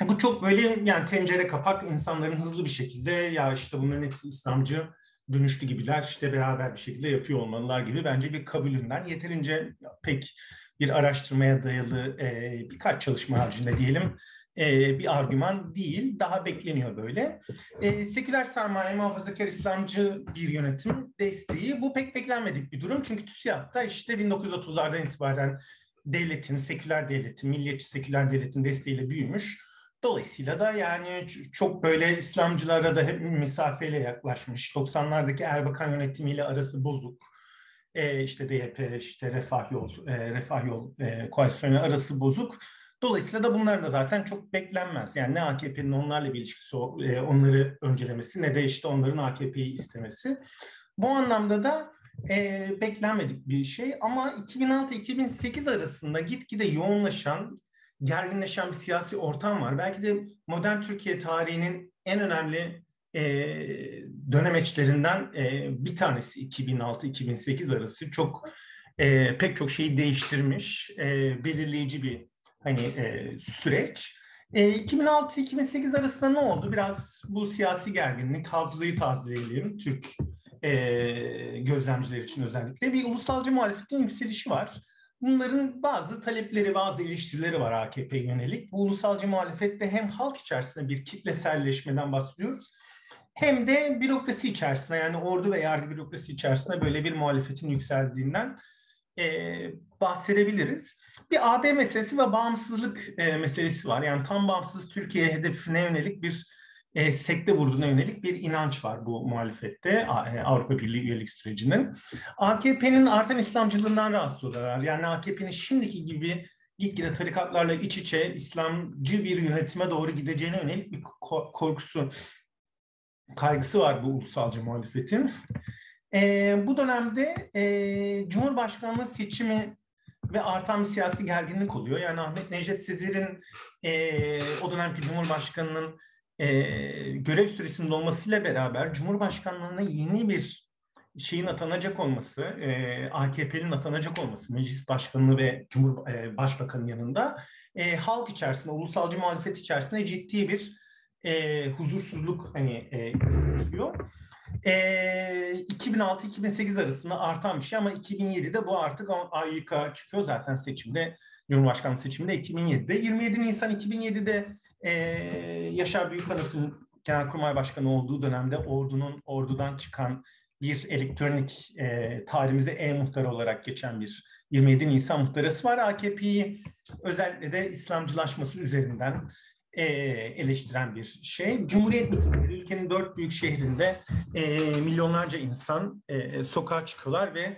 Bu çok böyle yani tencere kapak insanların hızlı bir şekilde ya işte bunların hepsi İslamcı dönüştü gibiler işte beraber bir şekilde yapıyor olmalılar gibi bence bir kabulünden yeterince pek bir araştırmaya dayalı e, birkaç çalışma haricinde diyelim e, bir argüman değil. Daha bekleniyor böyle. E, seküler sermaye muhafazakar İslamcı bir yönetim desteği. Bu pek beklenmedik bir durum. Çünkü TÜSİAD'da işte 1930'lardan itibaren devletin, seküler devletin, milliyetçi seküler devletin desteğiyle büyümüş. Dolayısıyla da yani çok böyle İslamcılara da hep mesafeyle yaklaşmış. 90'lardaki Erbakan yönetimiyle arası bozuk e, işte DYP, işte Refah Yol, e, Refah Yol e, koalisyonu arası bozuk. Dolayısıyla da bunlar da zaten çok beklenmez. Yani ne AKP'nin onlarla bir ilişkisi, e, onları öncelemesi ne de işte onların AKP'yi istemesi. Bu anlamda da e, beklenmedik bir şey ama 2006-2008 arasında gitgide yoğunlaşan, gerginleşen bir siyasi ortam var. Belki de modern Türkiye tarihinin en önemli e, dönemeçlerinden e, bir tanesi 2006-2008 arası çok e, pek çok şeyi değiştirmiş, e, belirleyici bir hani e, süreç. E, 2006-2008 arasında ne oldu? Biraz bu siyasi gerginlik, hafızayı tazeleyelim Türk e, gözlemciler için özellikle. Bir ulusalcı muhalefetin yükselişi var. Bunların bazı talepleri, bazı eleştirileri var AKP yönelik. Bu ulusalcı muhalefette hem halk içerisinde bir kitleselleşmeden bahsediyoruz hem de bürokrasi içerisinde yani ordu ve yargı bürokrasi içerisinde böyle bir muhalefetin yükseldiğinden e, bahsedebiliriz. Bir AB meselesi ve bağımsızlık e, meselesi var. Yani tam bağımsız Türkiye hedefine yönelik bir e, sekte vurduğuna yönelik bir inanç var bu muhalefette e, Avrupa Birliği üyelik sürecinin. AKP'nin artan İslamcılığından rahatsız oluyorlar. Yani AKP'nin şimdiki gibi gitgide tarikatlarla iç içe İslamcı bir yönetime doğru gideceğine yönelik bir korkusu, kaygısı var bu ulusalcı muhalefetin. E, bu dönemde e, Cumhurbaşkanlığı seçimi ve artan bir siyasi gerginlik oluyor. Yani Ahmet Necdet Sezer'in e, o dönemki Cumhurbaşkanı'nın e, görev süresinin olmasıyla beraber Cumhurbaşkanlığına yeni bir şeyin atanacak olması, e, AKP'nin atanacak olması, meclis başkanlığı ve Cumhur e, Başbakanın yanında e, halk içerisinde, ulusalcı muhalefet içerisinde ciddi bir e, huzursuzluk hani e, tutuyor. E, 2006-2008 arasında artan bir şey ama 2007'de bu artık ayyuka çıkıyor zaten seçimde, Cumhurbaşkanlığı seçiminde 2007'de. 27 Nisan 2007'de e, Yaşar Büyükanıt'ın Genelkurmay Başkanı olduğu dönemde ordunun ordudan çıkan bir elektronik e, tarihimize e-muhtar olarak geçen bir 27 Nisan muhtarası var. AKP'yi özellikle de İslamcılaşması üzerinden eleştiren bir şey. Cumhuriyet mitingleri ülkenin dört büyük şehrinde milyonlarca insan sokağa çıkıyorlar ve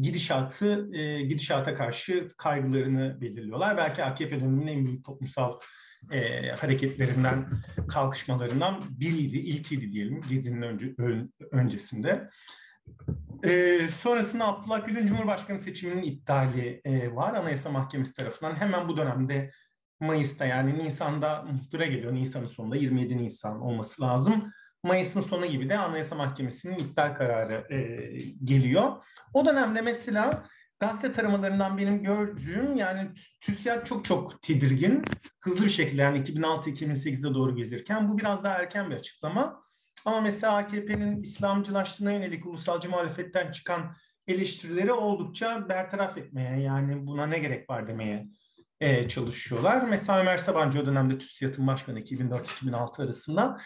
gidişatı gidişata karşı kaygılarını belirliyorlar. Belki AKP döneminin en büyük toplumsal e, hareketlerinden, kalkışmalarından biriydi, ilkiydi diyelim Gezi'nin önce, ön, öncesinde. E, sonrasında Abdullah Gül'ün Cumhurbaşkanı seçiminin iptali e, var Anayasa Mahkemesi tarafından. Hemen bu dönemde Mayıs'ta yani Nisan'da muhtıra geliyor. Nisan'ın sonunda 27 Nisan olması lazım. Mayıs'ın sonu gibi de Anayasa Mahkemesi'nin iptal kararı e, geliyor. O dönemde mesela gazete taramalarından benim gördüğüm yani TÜSİAD çok çok tedirgin. Hızlı bir şekilde yani 2006-2008'e doğru gelirken bu biraz daha erken bir açıklama. Ama mesela AKP'nin İslamcılaştığına yönelik ulusalcı muhalefetten çıkan eleştirileri oldukça bertaraf etmeye yani buna ne gerek var demeye e, çalışıyorlar. Mesela Ömer Sabancı o dönemde TÜSİAD'ın başkanı 2004-2006 arasında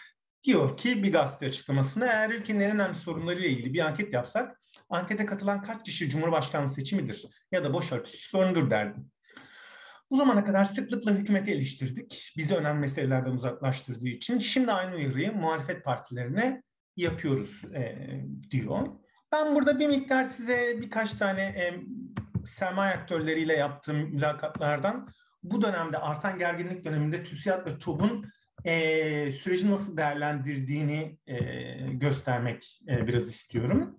diyor ki bir gazete açıklamasında eğer ülkenin en önemli sorunlarıyla ilgili bir anket yapsak ankete katılan kaç kişi Cumhurbaşkanlığı seçimidir ya da boş örtüsü sorunudur derdim. Bu zamana kadar sıklıkla hükümeti eleştirdik. Bizi önemli meselelerden uzaklaştırdığı için. Şimdi aynı uyarıyı muhalefet partilerine yapıyoruz e, diyor. Ben burada bir miktar size birkaç tane e, sermaye aktörleriyle yaptığım mülakatlardan bu dönemde artan gerginlik döneminde TÜSİAD ve TOB'un e, süreci nasıl değerlendirdiğini e, göstermek e, biraz istiyorum.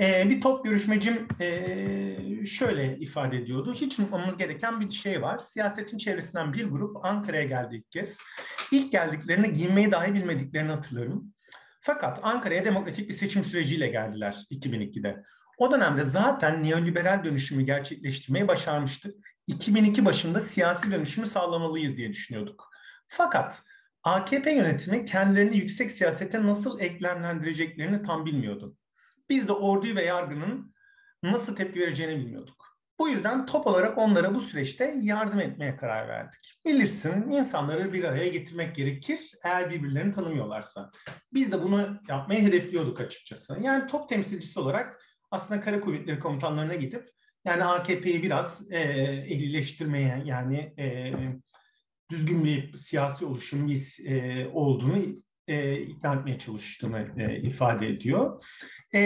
E, bir top görüşmecim e, şöyle ifade ediyordu. Hiç unutmamız gereken bir şey var. Siyasetin çevresinden bir grup Ankara'ya geldi ilk kez. İlk geldiklerinde giymeyi dahi bilmediklerini hatırlarım. Fakat Ankara'ya demokratik bir seçim süreciyle geldiler 2002'de. O dönemde zaten neoliberal dönüşümü gerçekleştirmeyi başarmıştık. 2002 başında siyasi dönüşümü sağlamalıyız diye düşünüyorduk. Fakat AKP yönetimi kendilerini yüksek siyasete nasıl eklemlendireceklerini tam bilmiyordu. Biz de orduyu ve yargının nasıl tepki vereceğini bilmiyorduk. Bu yüzden top olarak onlara bu süreçte yardım etmeye karar verdik. Bilirsin insanları bir araya getirmek gerekir eğer birbirlerini tanımıyorlarsa. Biz de bunu yapmayı hedefliyorduk açıkçası. Yani top temsilcisi olarak aslında Kara Kuvvetleri komutanlarına gidip yani AKP'yi biraz e, ehlileştirmeye yani e, düzgün bir siyasi oluşum biz e, olduğunu e, ikna etmeye çalıştığını e, ifade ediyor. E,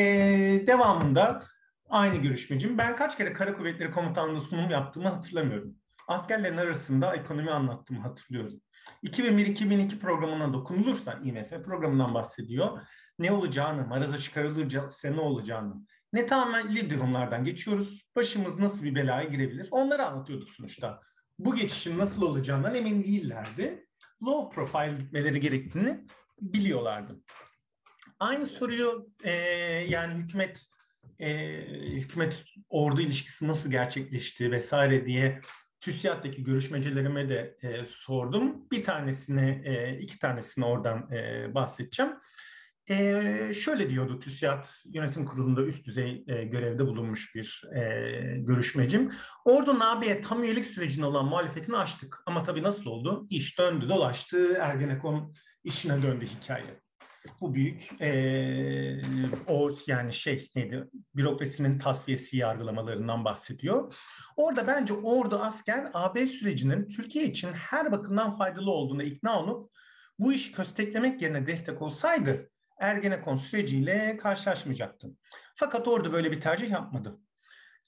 devamında aynı görüşmecim ben kaç kere Kara Kuvvetleri Komutanlığı sunum yaptığımı hatırlamıyorum. Askerlerin arasında ekonomi anlattığımı hatırlıyorum. 2001-2002 programına dokunulursa IMF programından bahsediyor. Ne olacağını, maraza çıkarılırsa ne olacağını, ne tahammülli durumlardan geçiyoruz. Başımız nasıl bir belaya girebilir? Onları anlatıyorduk sonuçta. Bu geçişin nasıl olacağından emin değillerdi. Low profile gitmeleri gerektiğini biliyorlardı. Aynı soruyu e, yani hükümet e, hükümet ordu ilişkisi nasıl gerçekleşti vesaire diye TÜSİAD'daki görüşmecelerime de e, sordum. Bir tanesini, e, iki tanesini oradan e, bahsedeceğim. E, şöyle diyordu TÜSİAD Yönetim Kurulu'nda üst düzey e, görevde bulunmuş bir e, görüşmecim. Ordu NAB'ye tam üyelik sürecinde olan muhalefetini açtık. Ama tabii nasıl oldu? İş döndü dolaştı, Ergenekon işine döndü hikaye. Bu büyük e, o yani şey neydi bürokrasinin tasfiyesi yargılamalarından bahsediyor. Orada bence ordu asker AB sürecinin Türkiye için her bakımdan faydalı olduğuna ikna olup bu işi kösteklemek yerine destek olsaydı Ergenekon süreciyle karşılaşmayacaktı. Fakat orada böyle bir tercih yapmadı.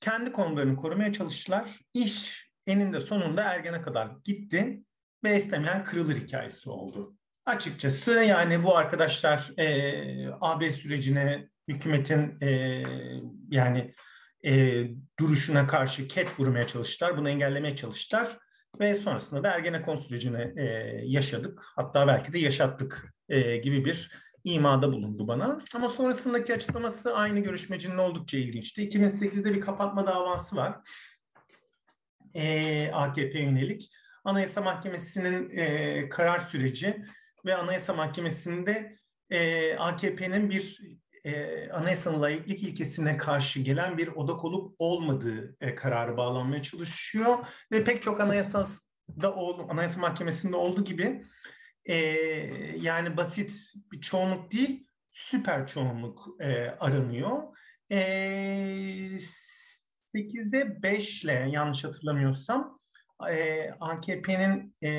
Kendi konularını korumaya çalıştılar. İş eninde sonunda Ergen'e kadar gitti ve istemeyen kırılır hikayesi oldu. Açıkçası yani bu arkadaşlar e, AB sürecine hükümetin e, yani e, duruşuna karşı ket vurmaya çalıştılar. Bunu engellemeye çalıştılar. Ve sonrasında da Ergenekon sürecini e, yaşadık. Hatta belki de yaşattık e, gibi bir imada bulundu bana. Ama sonrasındaki açıklaması aynı görüşmecinin oldukça ilginçti. 2008'de bir kapatma davası var. E, AKP yönelik. Anayasa Mahkemesi'nin e, karar süreci ve Anayasa Mahkemesi'nde e, AKP'nin bir e, anayasanın layıklık ilkesine karşı gelen bir odak olup olmadığı e, kararı bağlanmaya çalışıyor ve pek çok anayasada oldu, Anayasa Mahkemesi'nde olduğu gibi e, yani basit bir çoğunluk değil süper çoğunluk e, aranıyor. E, 8'e 5 ile yanlış hatırlamıyorsam e, AKP'nin e,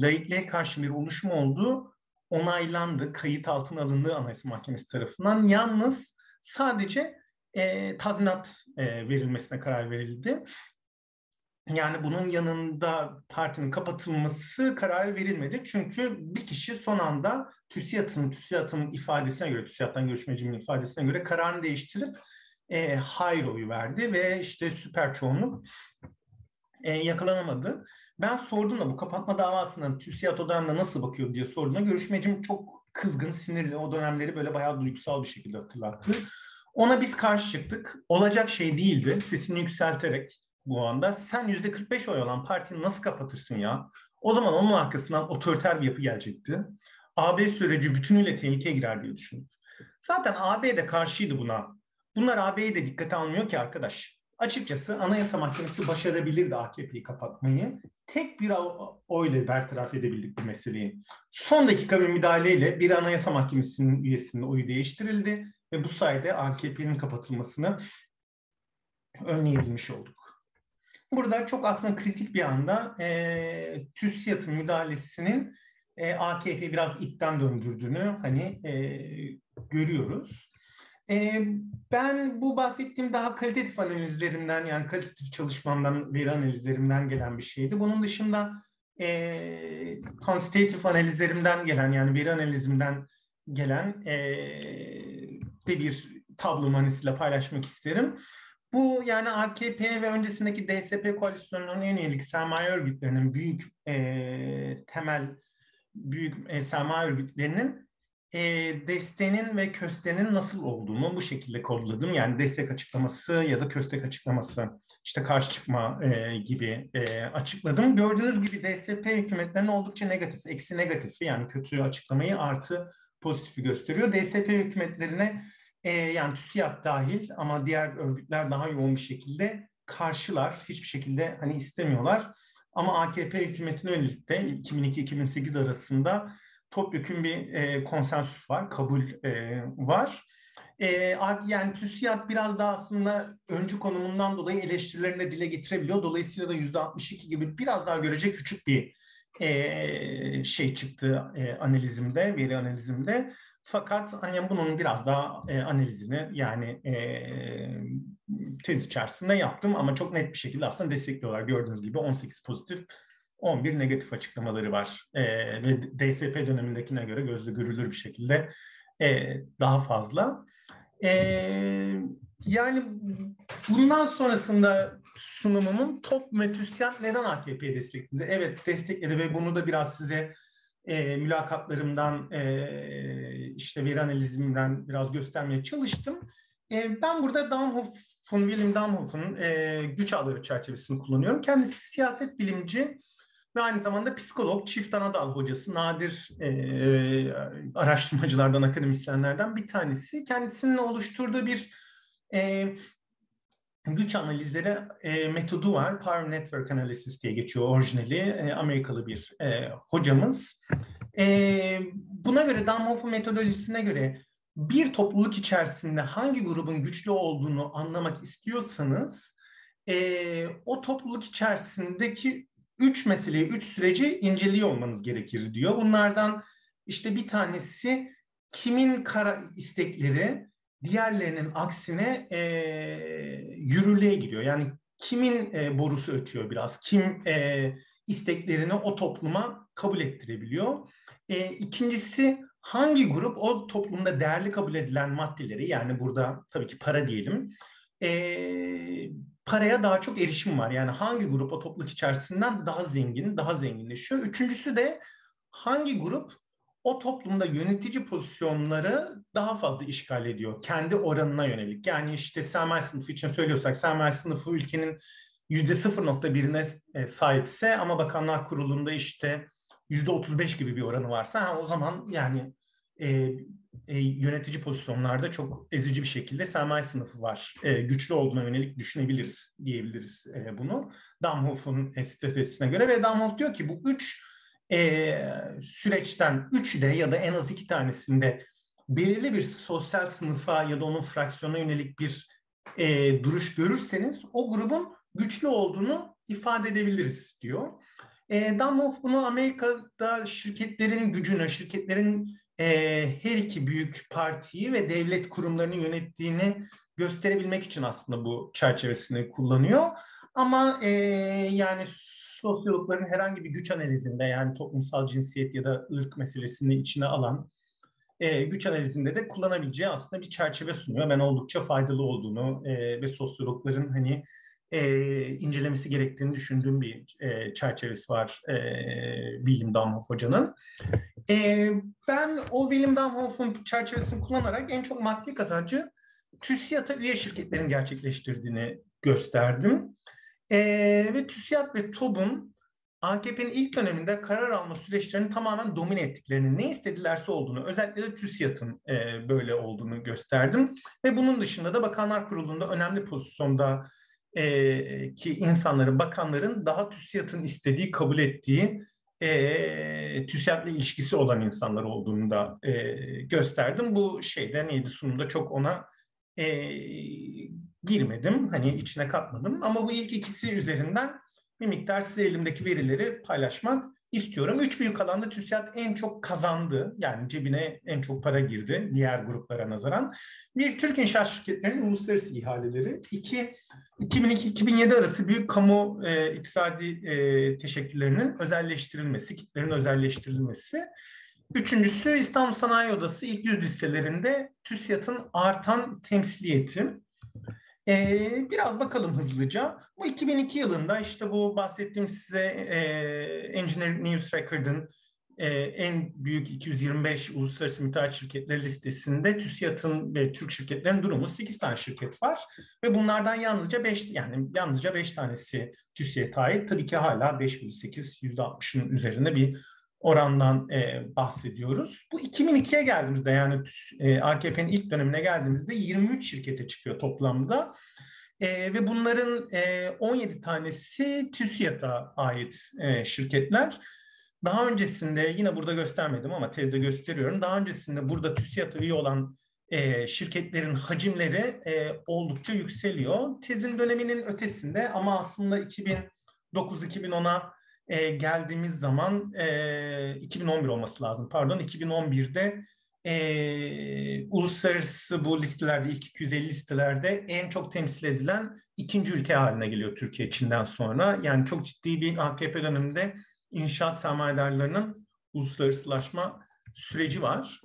laikliğe karşı bir oluşum olduğu onaylandı, kayıt altına alındığı Anayasa Mahkemesi tarafından. Yalnız sadece e, tazminat e, verilmesine karar verildi. Yani bunun yanında partinin kapatılması kararı verilmedi. Çünkü bir kişi son anda TÜSİAD'ın, TÜSİAD'ın ifadesine göre, TÜSİAD'dan görüşmecinin ifadesine göre kararını değiştirip e, hayır oyu verdi ve işte süper çoğunluk e, yakalanamadı. Ben sordum da bu kapatma davasına TÜSİAD o dönemde nasıl bakıyor diye sorduğumda görüşmecim çok kızgın, sinirli o dönemleri böyle bayağı duygusal bir şekilde hatırlattı. Ona biz karşı çıktık. Olacak şey değildi. Sesini yükselterek bu anda sen yüzde 45 oy olan partini nasıl kapatırsın ya? O zaman onun arkasından otoriter bir yapı gelecekti. AB süreci bütünüyle tehlikeye girer diye düşündüm. Zaten AB de karşıydı buna. Bunlar AB'yi de dikkate almıyor ki arkadaş. Açıkçası Anayasa Mahkemesi başarabilirdi AKP'yi kapatmayı. Tek bir oyla bertaraf edebildik bu meseleyi. Son dakika bir müdahaleyle bir Anayasa Mahkemesi'nin üyesinin oyu değiştirildi ve bu sayede AKP'nin kapatılmasını önleyebilmiş olduk. Burada çok aslında kritik bir anda e, TÜSİAD'ın müdahalesinin e, AKP'yi biraz ipten döndürdüğünü hani e, görüyoruz. E, ben bu bahsettiğim daha kalitatif analizlerimden yani kalitatif çalışmamdan, veri analizlerimden gelen bir şeydi. Bunun dışında e, quantitative analizlerimden gelen yani veri analizimden gelen e, de bir tablo manisiyle paylaşmak isterim. Bu yani AKP ve öncesindeki DSP koalisyonunun yönelik sermaye örgütlerinin büyük e, temel büyük e, sermaye örgütlerinin e, desteğinin ve köstenin nasıl olduğunu bu şekilde kodladım. Yani destek açıklaması ya da köstek açıklaması, işte karşı çıkma e, gibi e, açıkladım. Gördüğünüz gibi DSP hükümetlerinin oldukça negatif, eksi negatifi yani kötü açıklamayı artı pozitifi gösteriyor. DSP hükümetlerine e, yani TÜSİAD dahil ama diğer örgütler daha yoğun bir şekilde karşılar. Hiçbir şekilde hani istemiyorlar. Ama AKP hükümetine yönelik de 2002-2008 arasında topyekun bir e, konsensus var, kabul e, var. E, yani TÜSİAD biraz daha aslında öncü konumundan dolayı eleştirilerini de dile getirebiliyor. Dolayısıyla da yüzde 62 gibi biraz daha görecek küçük bir e, şey çıktı e, analizimde, veri analizimde. Fakat hani bunun biraz daha e, analizini yani e, tez içerisinde yaptım ama çok net bir şekilde aslında destekliyorlar. Gördüğünüz gibi 18 pozitif, 11 negatif açıklamaları var. E, ve DSP dönemindekine göre gözle görülür bir şekilde e, daha fazla. E, yani bundan sonrasında sunumumun top ve TÜSİAD neden AKP'ye destekledi? Evet destekledi ve bunu da biraz size e, mülakatlarımdan, e, işte veri analizimden biraz göstermeye çalıştım. E, ben burada Damhoff'un, William Damhoff'un e, güç ağları çerçevesini kullanıyorum. Kendisi siyaset bilimci ve aynı zamanda psikolog, çift anadal hocası, nadir e, araştırmacılardan, akademisyenlerden bir tanesi. Kendisinin oluşturduğu bir e, güç analizleri e, metodu var. Power Network Analysis diye geçiyor orijinali. E, Amerikalı bir e, hocamız. E, buna göre Damhoff'un metodolojisine göre bir topluluk içerisinde hangi grubun güçlü olduğunu anlamak istiyorsanız e, o topluluk içerisindeki üç meseleyi, üç süreci inceliyor olmanız gerekir diyor. Bunlardan işte bir tanesi kimin kara istekleri diğerlerinin aksine e, yürürlüğe giriyor. Yani kimin e, borusu ötüyor biraz, kim e, isteklerini o topluma kabul ettirebiliyor. E, ikincisi hangi grup o toplumda değerli kabul edilen maddeleri yani burada tabii ki para diyelim e, paraya daha çok erişim var. Yani hangi grup o topluluk içerisinden daha zengin, daha zenginleşiyor. Üçüncüsü de hangi grup o toplumda yönetici pozisyonları daha fazla işgal ediyor. Kendi oranına yönelik. Yani işte sermaye sınıfı için söylüyorsak sermaye sınıfı ülkenin yüzde 0.1'ine e, sahipse ama Bakanlar Kurulu'nda işte yüzde 35 gibi bir oranı varsa ha, o zaman yani e, e, yönetici pozisyonlarda çok ezici bir şekilde sermaye sınıfı var. E, güçlü olduğuna yönelik düşünebiliriz diyebiliriz e, bunu. Damhoff'un stratejisine göre ve Damhoff diyor ki bu üç e, süreçten üçü de ya da en az iki tanesinde belirli bir sosyal sınıfa ya da onun fraksiyona yönelik bir e, duruş görürseniz o grubun güçlü olduğunu ifade edebiliriz diyor. E, Damhoff bunu Amerika'da şirketlerin gücünü, şirketlerin e, her iki büyük partiyi ve devlet kurumlarını yönettiğini gösterebilmek için aslında bu çerçevesini kullanıyor. Ama e, yani sosyologların herhangi bir güç analizinde yani toplumsal cinsiyet ya da ırk meselesini içine alan e, güç analizinde de kullanabileceği aslında bir çerçeve sunuyor. Ben oldukça faydalı olduğunu e, ve sosyologların hani e, incelemesi gerektiğini düşündüğüm bir e, çerçevesi var e, William Damhoff hocanın. E, ben o William Damhoff'un çerçevesini kullanarak en çok maddi kazancı TÜSİAD'a üye şirketlerin gerçekleştirdiğini gösterdim. E, ve TÜSİAD ve TOB'un AKP'nin ilk döneminde karar alma süreçlerini tamamen domine ettiklerini, ne istedilerse olduğunu, özellikle de TÜSİAD'ın e, böyle olduğunu gösterdim. Ve bunun dışında da Bakanlar Kurulu'nda önemli pozisyonda e, ki insanların, bakanların daha TÜSİAD'ın istediği, kabul ettiği e, TÜSİAD'la ilişkisi olan insanlar olduğunu da e, gösterdim. Bu şeyde neydi sunumda çok ona e, girmedim. Hani içine katmadım. Ama bu ilk ikisi üzerinden bir miktar size elimdeki verileri paylaşmak istiyorum. Üç büyük alanda TÜSİAD en çok kazandı. Yani cebine en çok para girdi diğer gruplara nazaran. Bir, Türk İnşaat Şirketleri'nin uluslararası ihaleleri. İki, 2002-2007 arası büyük kamu e, iktisadi e, teşekkürlerinin özelleştirilmesi, kitlerin özelleştirilmesi. Üçüncüsü İstanbul Sanayi Odası ilk yüz listelerinde TÜSİAD'ın artan temsiliyeti. Ee, biraz bakalım hızlıca. Bu 2002 yılında işte bu bahsettiğim size e, Engineering News Record'ın e, en büyük 225 uluslararası müteahhit şirketleri listesinde TÜSİAD'ın ve Türk şirketlerin durumu 8 tane şirket var ve bunlardan yalnızca 5 yani yalnızca 5 tanesi TÜSİAD'a ait. Tabii ki hala 5 bölü 8 %60'ın üzerinde bir orandan e, bahsediyoruz. Bu 2002'ye geldiğimizde yani e, AKP'nin ilk dönemine geldiğimizde 23 şirkete çıkıyor toplamda. E, ve bunların e, 17 tanesi TÜSİAD'a ait e, şirketler. Daha öncesinde yine burada göstermedim ama tezde gösteriyorum. Daha öncesinde burada TÜSİAD'a üye olan e, şirketlerin hacimleri e, oldukça yükseliyor. Tezin döneminin ötesinde ama aslında 2009-2010'a e, geldiğimiz zaman e, 2011 olması lazım pardon 2011'de e, uluslararası bu listelerde ilk 250 listelerde en çok temsil edilen ikinci ülke haline geliyor Türkiye Çin'den sonra. Yani çok ciddi bir AKP döneminde inşaat sermayedarlarının uluslararasılaşma süreci var.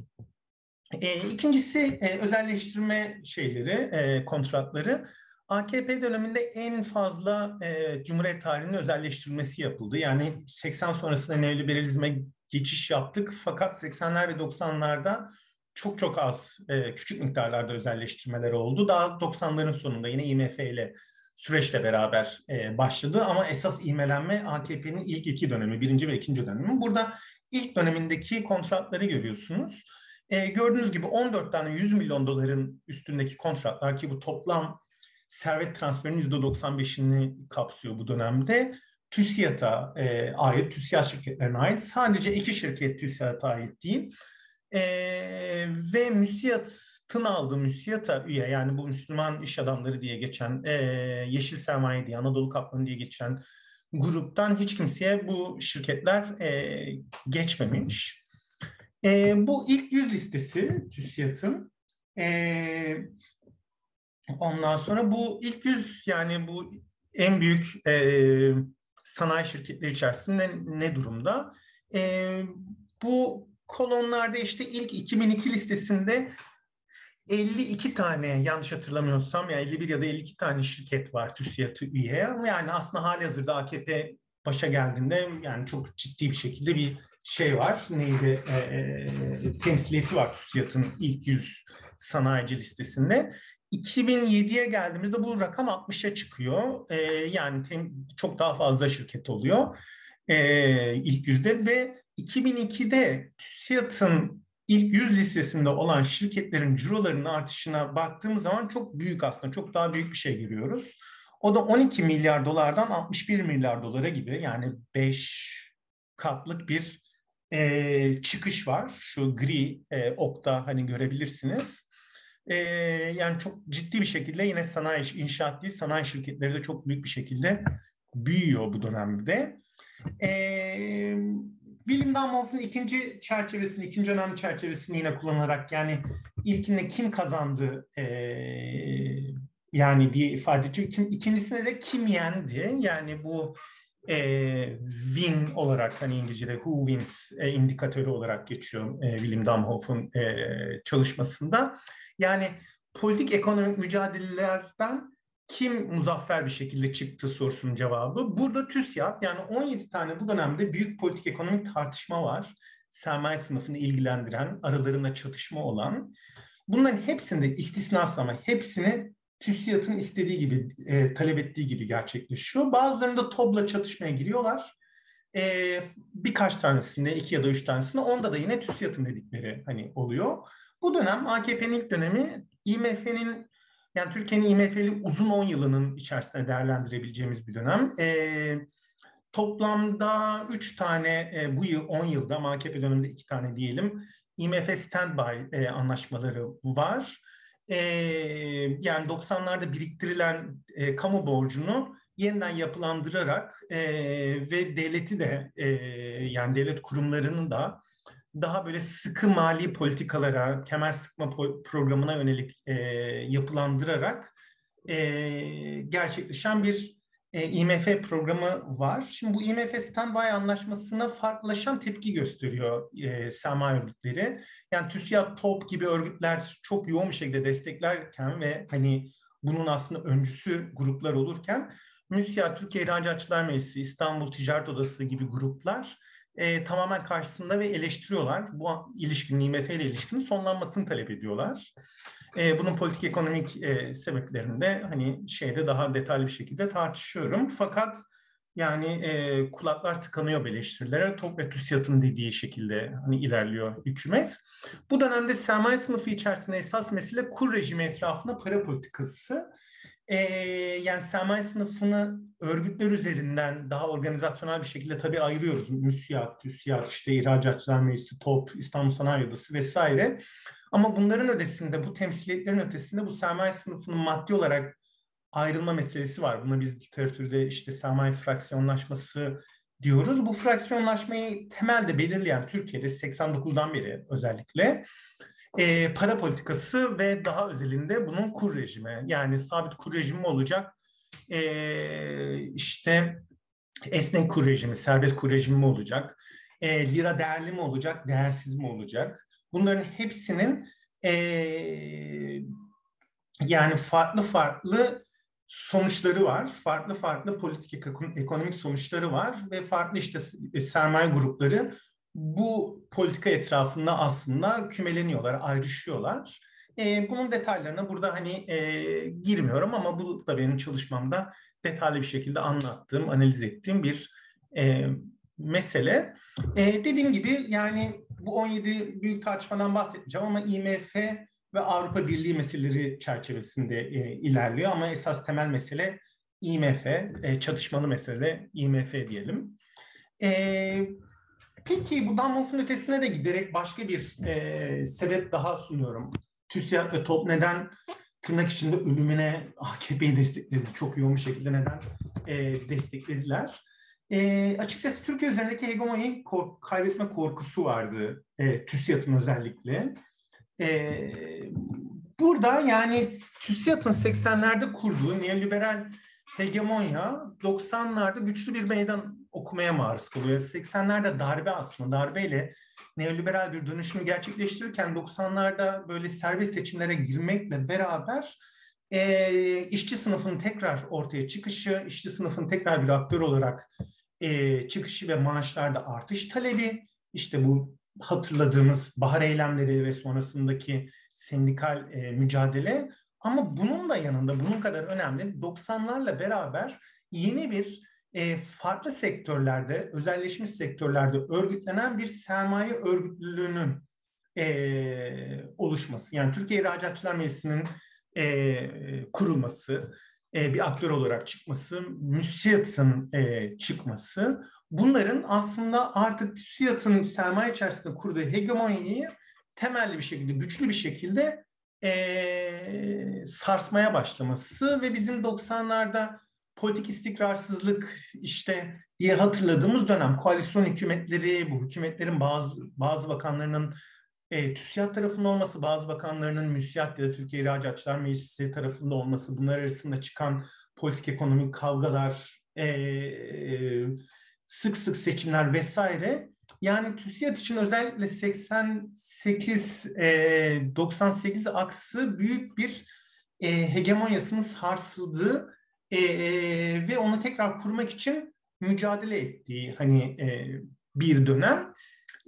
E, ikincisi e, özelleştirme şeyleri, e, kontratları. AKP döneminde en fazla e, Cumhuriyet tarihinin özelleştirilmesi yapıldı. Yani 80 sonrasında neoliberalizme geçiş yaptık. Fakat 80'ler ve 90'larda çok çok az e, küçük miktarlarda özelleştirmeler oldu. Daha 90'ların sonunda yine IMF ile süreçle beraber e, başladı. Ama esas imelenme AKP'nin ilk iki dönemi, birinci ve ikinci dönemi. Burada ilk dönemindeki kontratları görüyorsunuz. E, gördüğünüz gibi 14 tane 100 milyon doların üstündeki kontratlar ki bu toplam servet transferinin %95'ini kapsıyor bu dönemde. TÜSİAD'a e, ait, TÜSİAD şirketlerine ait. Sadece iki şirket TÜSİAD'a ait değil. E, ve müsiyatın aldığı müsiyata üye yani bu Müslüman iş adamları diye geçen, e, Yeşil Sermaye diye, Anadolu Kaplanı diye geçen gruptan hiç kimseye bu şirketler e, geçmemiş. E, bu ilk yüz listesi TÜSİAD'ın. E, ondan sonra bu ilk yüz yani bu en büyük e, sanayi şirketleri içerisinde ne durumda? E, bu kolonlarda işte ilk 2002 listesinde 52 tane yanlış hatırlamıyorsam ya yani 51 ya da 52 tane şirket var TÜSİAD'ı üye. Yani aslında hali hazırda AKP başa geldiğinde yani çok ciddi bir şekilde bir şey var. Neydi? E, e, temsiliyeti var TÜSİAD'ın ilk 100 sanayici listesinde. 2007'ye geldiğimizde bu rakam 60'a çıkıyor. E, yani tem, çok daha fazla şirket oluyor e, ilk yüzde ve 2002'de TÜSİAD'ın ilk 100 listesinde olan şirketlerin cirolarının artışına baktığımız zaman çok büyük aslında, çok daha büyük bir şey görüyoruz. O da 12 milyar dolardan 61 milyar dolara gibi yani 5 katlık bir e, çıkış var. Şu gri e, okta hani görebilirsiniz. E, yani çok ciddi bir şekilde yine sanayi, inşaat değil sanayi şirketleri de çok büyük bir şekilde büyüyor bu dönemde. E, William Damhoff'un ikinci çerçevesini, ikinci önemli çerçevesini yine kullanarak yani ilkinde kim kazandı e, yani diye ifade ediyor. Kim, ikincisine de kim yendi yani bu e, win olarak hani İngilizce'de who wins e, indikatörü olarak geçiyor e, William Damhoff'un e, çalışmasında. Yani politik ekonomik mücadelelerden kim muzaffer bir şekilde çıktı sorusunun cevabı. Burada TÜSİAD yani 17 tane bu dönemde büyük politik ekonomik tartışma var. Sermaye sınıfını ilgilendiren, aralarında çatışma olan. Bunların hepsinde istisnası ama hepsini TÜSİAD'ın istediği gibi, e, talep ettiği gibi gerçekleşiyor. Bazılarında TOB'la çatışmaya giriyorlar. E, birkaç tanesinde, iki ya da üç tanesinde, onda da yine TÜSİAD'ın dedikleri hani oluyor. Bu dönem AKP'nin ilk dönemi IMF'nin yani Türkiye'nin IMF'li uzun 10 yılının içerisinde değerlendirebileceğimiz bir dönem. E, toplamda 3 tane e, bu yıl 10 yılda AKP döneminde 2 tane diyelim IMF standby e, anlaşmaları var. E, yani 90'larda biriktirilen e, kamu borcunu yeniden yapılandırarak e, ve devleti de e, yani devlet kurumlarının da daha böyle sıkı mali politikalara, kemer sıkma programına yönelik e, yapılandırarak e, gerçekleşen bir e, IMF programı var. Şimdi bu IMF standby anlaşmasına farklılaşan tepki gösteriyor e, sermaye örgütleri. Yani TÜSİAD, TOP gibi örgütler çok yoğun bir şekilde desteklerken ve hani bunun aslında öncüsü gruplar olurken MÜSİAD, Türkiye İhracatçılar Meclisi, İstanbul Ticaret Odası gibi gruplar e, tamamen karşısında ve eleştiriyorlar. Bu ilişkinin, IMF ile ilişkinin sonlanmasını talep ediyorlar. E, bunun politik ekonomik e, sebeplerinde hani şeyde daha detaylı bir şekilde tartışıyorum. Fakat yani e, kulaklar tıkanıyor bu. Top ve TÜSİAD'ın dediği şekilde hani ilerliyor hükümet. Bu dönemde sermaye sınıfı içerisinde esas mesele kur rejimi etrafında para politikası e, yani sermaye sınıfını örgütler üzerinden daha organizasyonel bir şekilde tabii ayırıyoruz. MÜSİAD, TÜSİAD, işte İhracatçılar Meclisi, TOP, İstanbul Sanayi Odası vesaire. Ama bunların ötesinde, bu temsiliyetlerin ötesinde bu sermaye sınıfının maddi olarak ayrılma meselesi var. Buna biz literatürde işte sermaye fraksiyonlaşması diyoruz. Bu fraksiyonlaşmayı temelde belirleyen Türkiye'de 89'dan beri özellikle e, para politikası ve daha özelinde bunun kur rejimi. Yani sabit kur rejimi olacak? E, işte esnek kur rejimi, serbest kur rejimi mi olacak? E, lira değerli mi olacak, değersiz mi olacak? Bunların hepsinin e, yani farklı farklı sonuçları var. Farklı farklı politik ekonomik sonuçları var ve farklı işte sermaye grupları bu politika etrafında aslında kümeleniyorlar, ayrışıyorlar. E, bunun detaylarına burada hani e, girmiyorum ama bu da benim çalışmamda detaylı bir şekilde anlattığım, analiz ettiğim bir e, mesele. E, dediğim gibi yani bu 17 büyük tartışmadan bahsedeceğim ama IMF ve Avrupa Birliği meseleleri çerçevesinde e, ilerliyor ama esas temel mesele IMF, e, çatışmalı mesele IMF diyelim. E, peki bu Dumble'ın ötesine de giderek başka bir e, sebep daha sunuyorum. TÜSİAD ve TOP neden tırnak içinde ölümüne AKP'yi destekledi? Çok yoğun bir şekilde neden e, desteklediler? E, açıkçası Türkiye üzerindeki hegemonyayı kork kaybetme korkusu vardı e, TÜSİAD'ın özellikle. E, burada yani TÜSİAD'ın 80'lerde kurduğu neoliberal hegemonya 90'larda güçlü bir meydan okumaya maruz kalıyor. 80'lerde darbe aslında darbeyle neoliberal bir dönüşümü gerçekleştirirken 90'larda böyle serbest seçimlere girmekle beraber e, işçi sınıfının tekrar ortaya çıkışı, işçi sınıfın tekrar bir aktör olarak e, çıkışı ve maaşlarda artış talebi, işte bu hatırladığımız bahar eylemleri ve sonrasındaki sendikal e, mücadele ama bunun da yanında bunun kadar önemli 90'larla beraber yeni bir e, farklı sektörlerde, özelleşmiş sektörlerde örgütlenen bir sermaye örgütlülüğünün e, oluşması. Yani Türkiye İhracatçılar Meclisi'nin e, kurulması, e, bir aktör olarak çıkması, müsiyatın e, çıkması, bunların aslında artık TÜSİAD'ın sermaye içerisinde kurduğu hegemonyayı temelli bir şekilde, güçlü bir şekilde e, sarsmaya başlaması ve bizim 90'larda politik istikrarsızlık işte diye hatırladığımız dönem koalisyon hükümetleri, bu hükümetlerin bazı bazı bakanlarının e, TÜSİAD tarafında olması, bazı bakanlarının MÜSİAD ya da Türkiye İhracatçılar Meclisi tarafında olması, bunlar arasında çıkan politik ekonomik kavgalar, e, sık sık seçimler vesaire. Yani TÜSİAD için özellikle 88 e, 98 aksı büyük bir e, hegemonyasının sarsıldığı e, ve onu tekrar kurmak için mücadele ettiği hani e, bir dönem.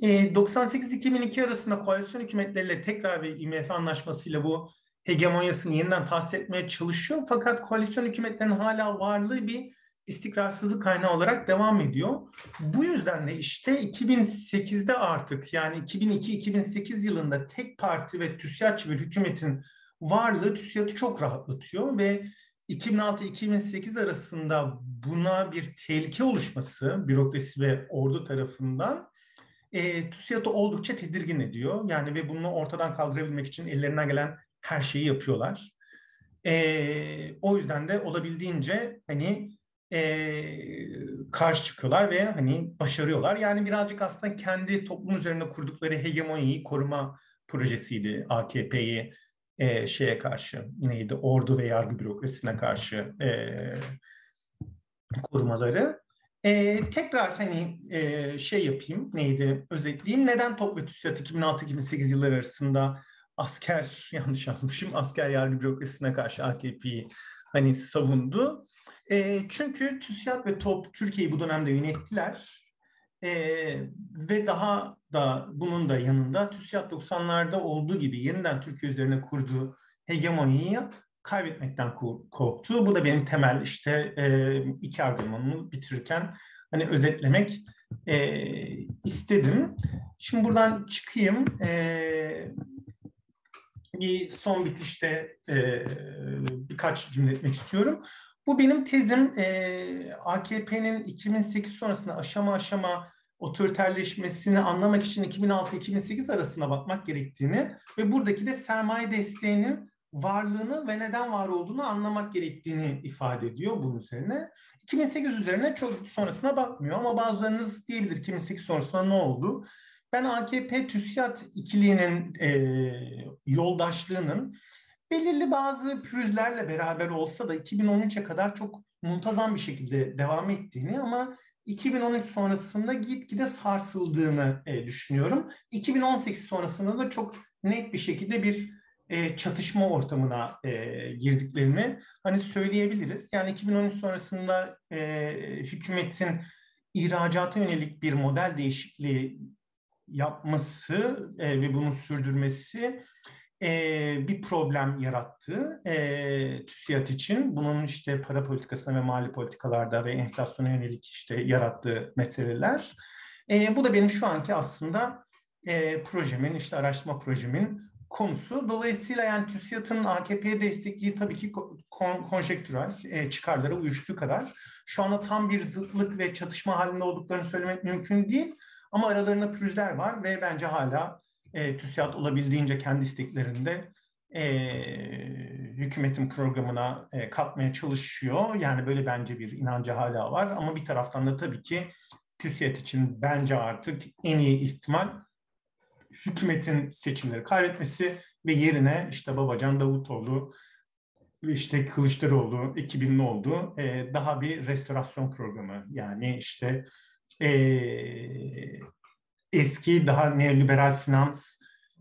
E, 98-2002 arasında koalisyon hükümetleriyle tekrar bir IMF anlaşmasıyla bu hegemonyasını yeniden tahsis etmeye çalışıyor. Fakat koalisyon hükümetlerinin hala varlığı bir istikrarsızlık kaynağı olarak devam ediyor. Bu yüzden de işte 2008'de artık yani 2002-2008 yılında tek parti ve TÜSİADçı bir hükümetin varlığı TÜSİAD'ı çok rahatlatıyor ve 2006-2008 arasında buna bir tehlike oluşması bürokrasi ve ordu tarafından e, TÜSİAD'ı oldukça tedirgin ediyor. Yani ve bunu ortadan kaldırabilmek için ellerinden gelen her şeyi yapıyorlar. E, o yüzden de olabildiğince hani e, karşı çıkıyorlar ve hani başarıyorlar. Yani birazcık aslında kendi toplum üzerinde kurdukları hegemonyayı koruma projesiydi AKP'yi e, şeye karşı neydi ordu ve yargı bürokrasisine karşı e, korumaları. E, tekrar hani e, şey yapayım neydi özetleyeyim. Neden Top ve TÜSİAD 2006-2008 yılları arasında asker yanlış yazmışım asker yargı bürokrasisine karşı AKP'yi hani savundu. E, çünkü TÜSİAD ve TOP Türkiye'yi bu dönemde yönettiler. E, ve daha da bunun da yanında TÜSİAD 90'larda olduğu gibi yeniden Türkiye üzerine kurduğu hegemonyayı kaybetmekten korktu. Bu da benim temel işte e, iki argümanımı bitirirken hani özetlemek e, istedim. Şimdi buradan çıkayım. E, bir son bitişte e, birkaç cümle etmek istiyorum. Bu benim tezim e, AKP'nin 2008 sonrasında aşama aşama otoriterleşmesini anlamak için 2006-2008 arasına bakmak gerektiğini ve buradaki de sermaye desteğinin varlığını ve neden var olduğunu anlamak gerektiğini ifade ediyor bunun üzerine. 2008 üzerine çok sonrasına bakmıyor ama bazılarınız diyebilir 2008 sonrasında ne oldu? Ben AKP TÜSİAD ikiliğinin e, yoldaşlığının belirli bazı pürüzlerle beraber olsa da 2013'e kadar çok muntazam bir şekilde devam ettiğini ama 2013 sonrasında gitgide sarsıldığını e, düşünüyorum. 2018 sonrasında da çok net bir şekilde bir e, çatışma ortamına e, girdiklerini hani söyleyebiliriz. Yani 2013 sonrasında e, hükümetin ihracata yönelik bir model değişikliği yapması e, ve bunu sürdürmesi e, bir problem yarattı e, TÜSİAD için. Bunun işte para politikasına ve mali politikalarda ve enflasyona yönelik işte yarattığı meseleler. E, bu da benim şu anki aslında e, projemin, işte araştırma projemin konusu. Dolayısıyla yani TÜSİAD'ın AKP'ye destekliği tabii ki kon, konjektürel e, çıkarlara uyuştuğu kadar. Şu anda tam bir zıtlık ve çatışma halinde olduklarını söylemek mümkün değil. Ama aralarında pürüzler var ve bence hala e, TÜSİAD olabildiğince kendi isteklerinde e, hükümetin programına e, katmaya çalışıyor. Yani böyle bence bir inancı hala var. Ama bir taraftan da tabii ki TÜSİAD için bence artık en iyi ihtimal hükümetin seçimleri kaybetmesi ve yerine işte Babacan Davutoğlu işte Kılıçdaroğlu ekibinin olduğu e, daha bir restorasyon programı. Yani işte e, eski daha neoliberal finans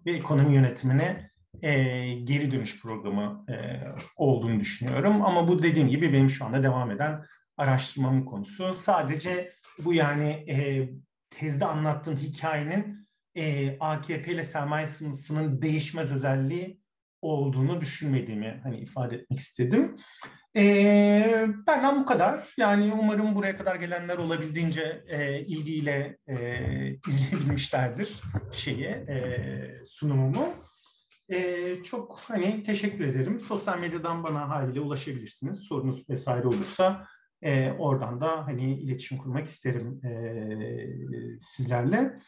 ve ekonomi yönetimine e, geri dönüş programı e, olduğunu düşünüyorum. Ama bu dediğim gibi benim şu anda devam eden araştırmamın konusu. Sadece bu yani e, tezde anlattığım hikayenin e, AKP ile sermaye sınıfının değişmez özelliği olduğunu düşünmediğimi hani ifade etmek istedim. E, benden bu kadar. Yani umarım buraya kadar gelenler olabildiğince e, ilgiyle e, izleyebilmişlerdir şeyi, e, sunumumu. E, çok hani teşekkür ederim. Sosyal medyadan bana haliyle ulaşabilirsiniz. Sorunuz vesaire olursa e, oradan da hani iletişim kurmak isterim e, sizlerle.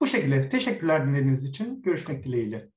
Bu şekilde teşekkürler dinlediğiniz için. Görüşmek dileğiyle.